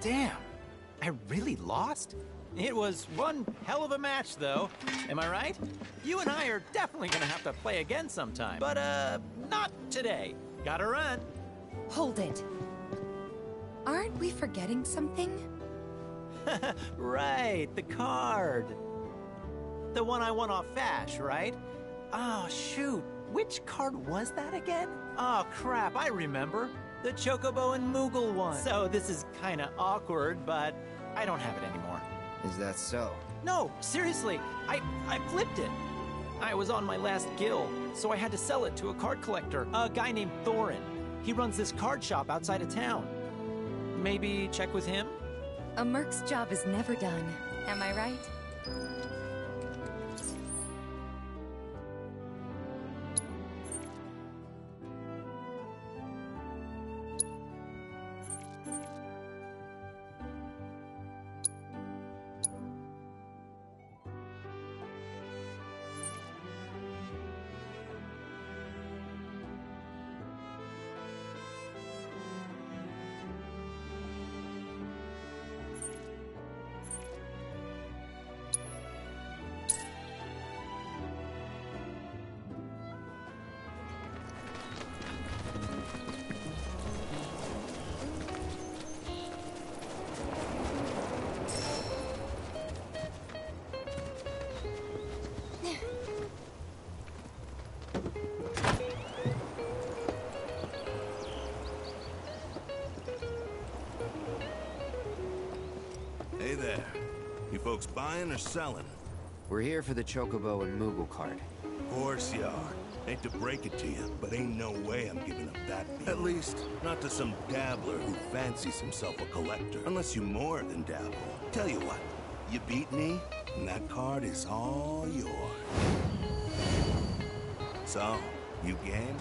Damn. I really lost? It was one hell of a match, though. Am I right? You and I are definitely gonna have to play again sometime. But, uh, not today. Gotta run. Hold it. Aren't we forgetting something? right, the card. The one I won off Vash, right? Oh, shoot. Which card was that again? Oh, crap, I remember. The Chocobo and Moogle one. So this is kinda awkward, but I don't have it anymore. Is that so? No, seriously, I, I flipped it. I was on my last gill, so I had to sell it to a card collector, a guy named Thorin. He runs this card shop outside of town. Maybe check with him? A merc's job is never done. Am I right? Buying or selling? We're here for the Chocobo and Moogle card. Of course you are. Hate to break it to you, but ain't no way I'm giving up that beat. At least, not to some dabbler who fancies himself a collector. Unless you more than dabble. Tell you what, you beat me, and that card is all yours. So, you game?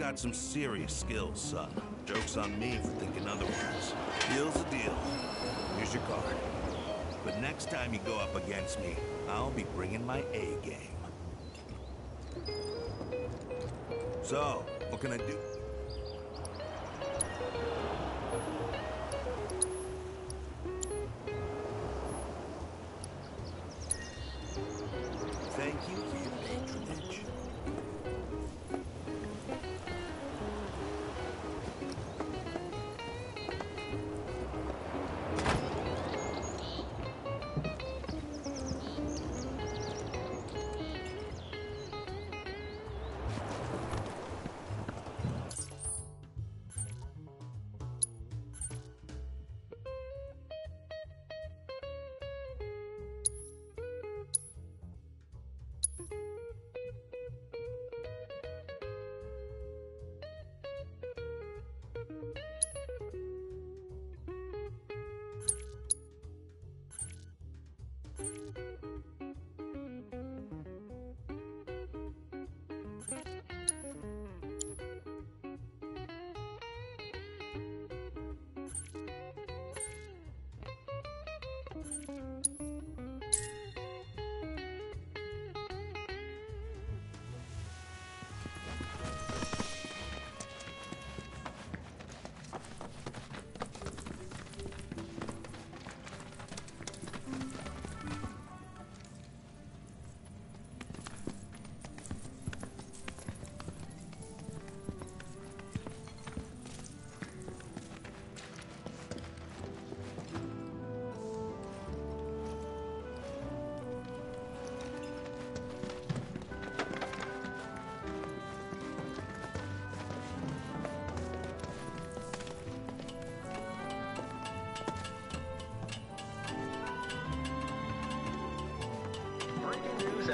Got some serious skills, son. Joke's on me for thinking otherwise. Deal's a deal. Here's your card. But next time you go up against me, I'll be bringing my A game. So, what can I do?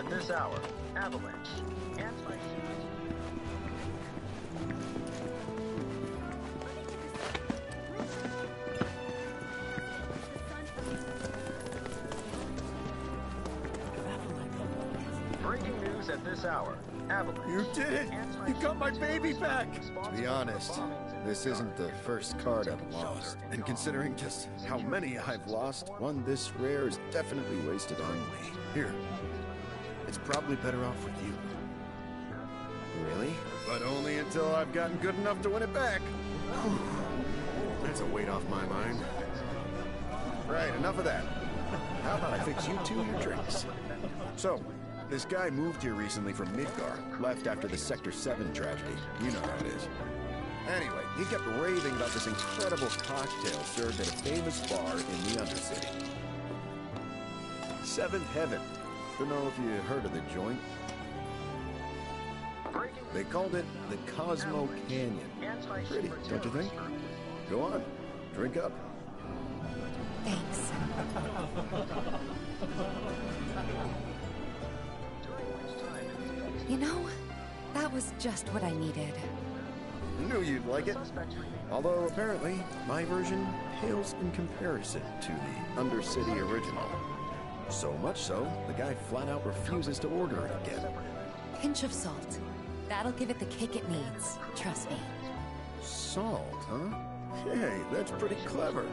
At this hour. Avalanche. Anti Breaking news at this hour. Avalanche. You did it! You got my baby back! To be honest, this isn't the first card I've lost. And considering just how many I've lost, one this rare is definitely wasted on me. Here. Probably better off with you. Really? But only until I've gotten good enough to win it back. That's a weight off my mind. Right, enough of that. How about I fix you two your drinks? So, this guy moved here recently from Midgar, left after the Sector 7 tragedy. You know how it is. Anyway, he kept raving about this incredible cocktail served at a famous bar in the Undercity. Seventh Heaven. Don't know if you heard of the joint. They called it the Cosmo Canyon. Pretty, don't you think? Go on, drink up. Thanks. You know, that was just what I needed. Knew you'd like it. Although apparently, my version pales in comparison to the Undercity original. So much so, the guy flat out refuses to order it again. Pinch of salt. That'll give it the kick it needs. Trust me. Salt, huh? Hey, that's pretty clever.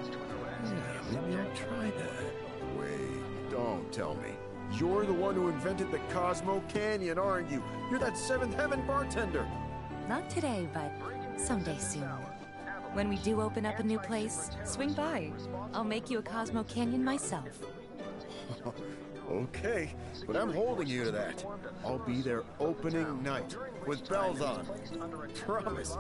Yeah, maybe I'll try that. Wait, don't tell me. You're the one who invented the Cosmo Canyon, aren't you? You're that Seventh Heaven bartender. Not today, but someday soon. When we do open up a new place, swing by. I'll make you a Cosmo Canyon myself. okay, but I'm holding you to that. I'll be there opening night with bells on. Promise.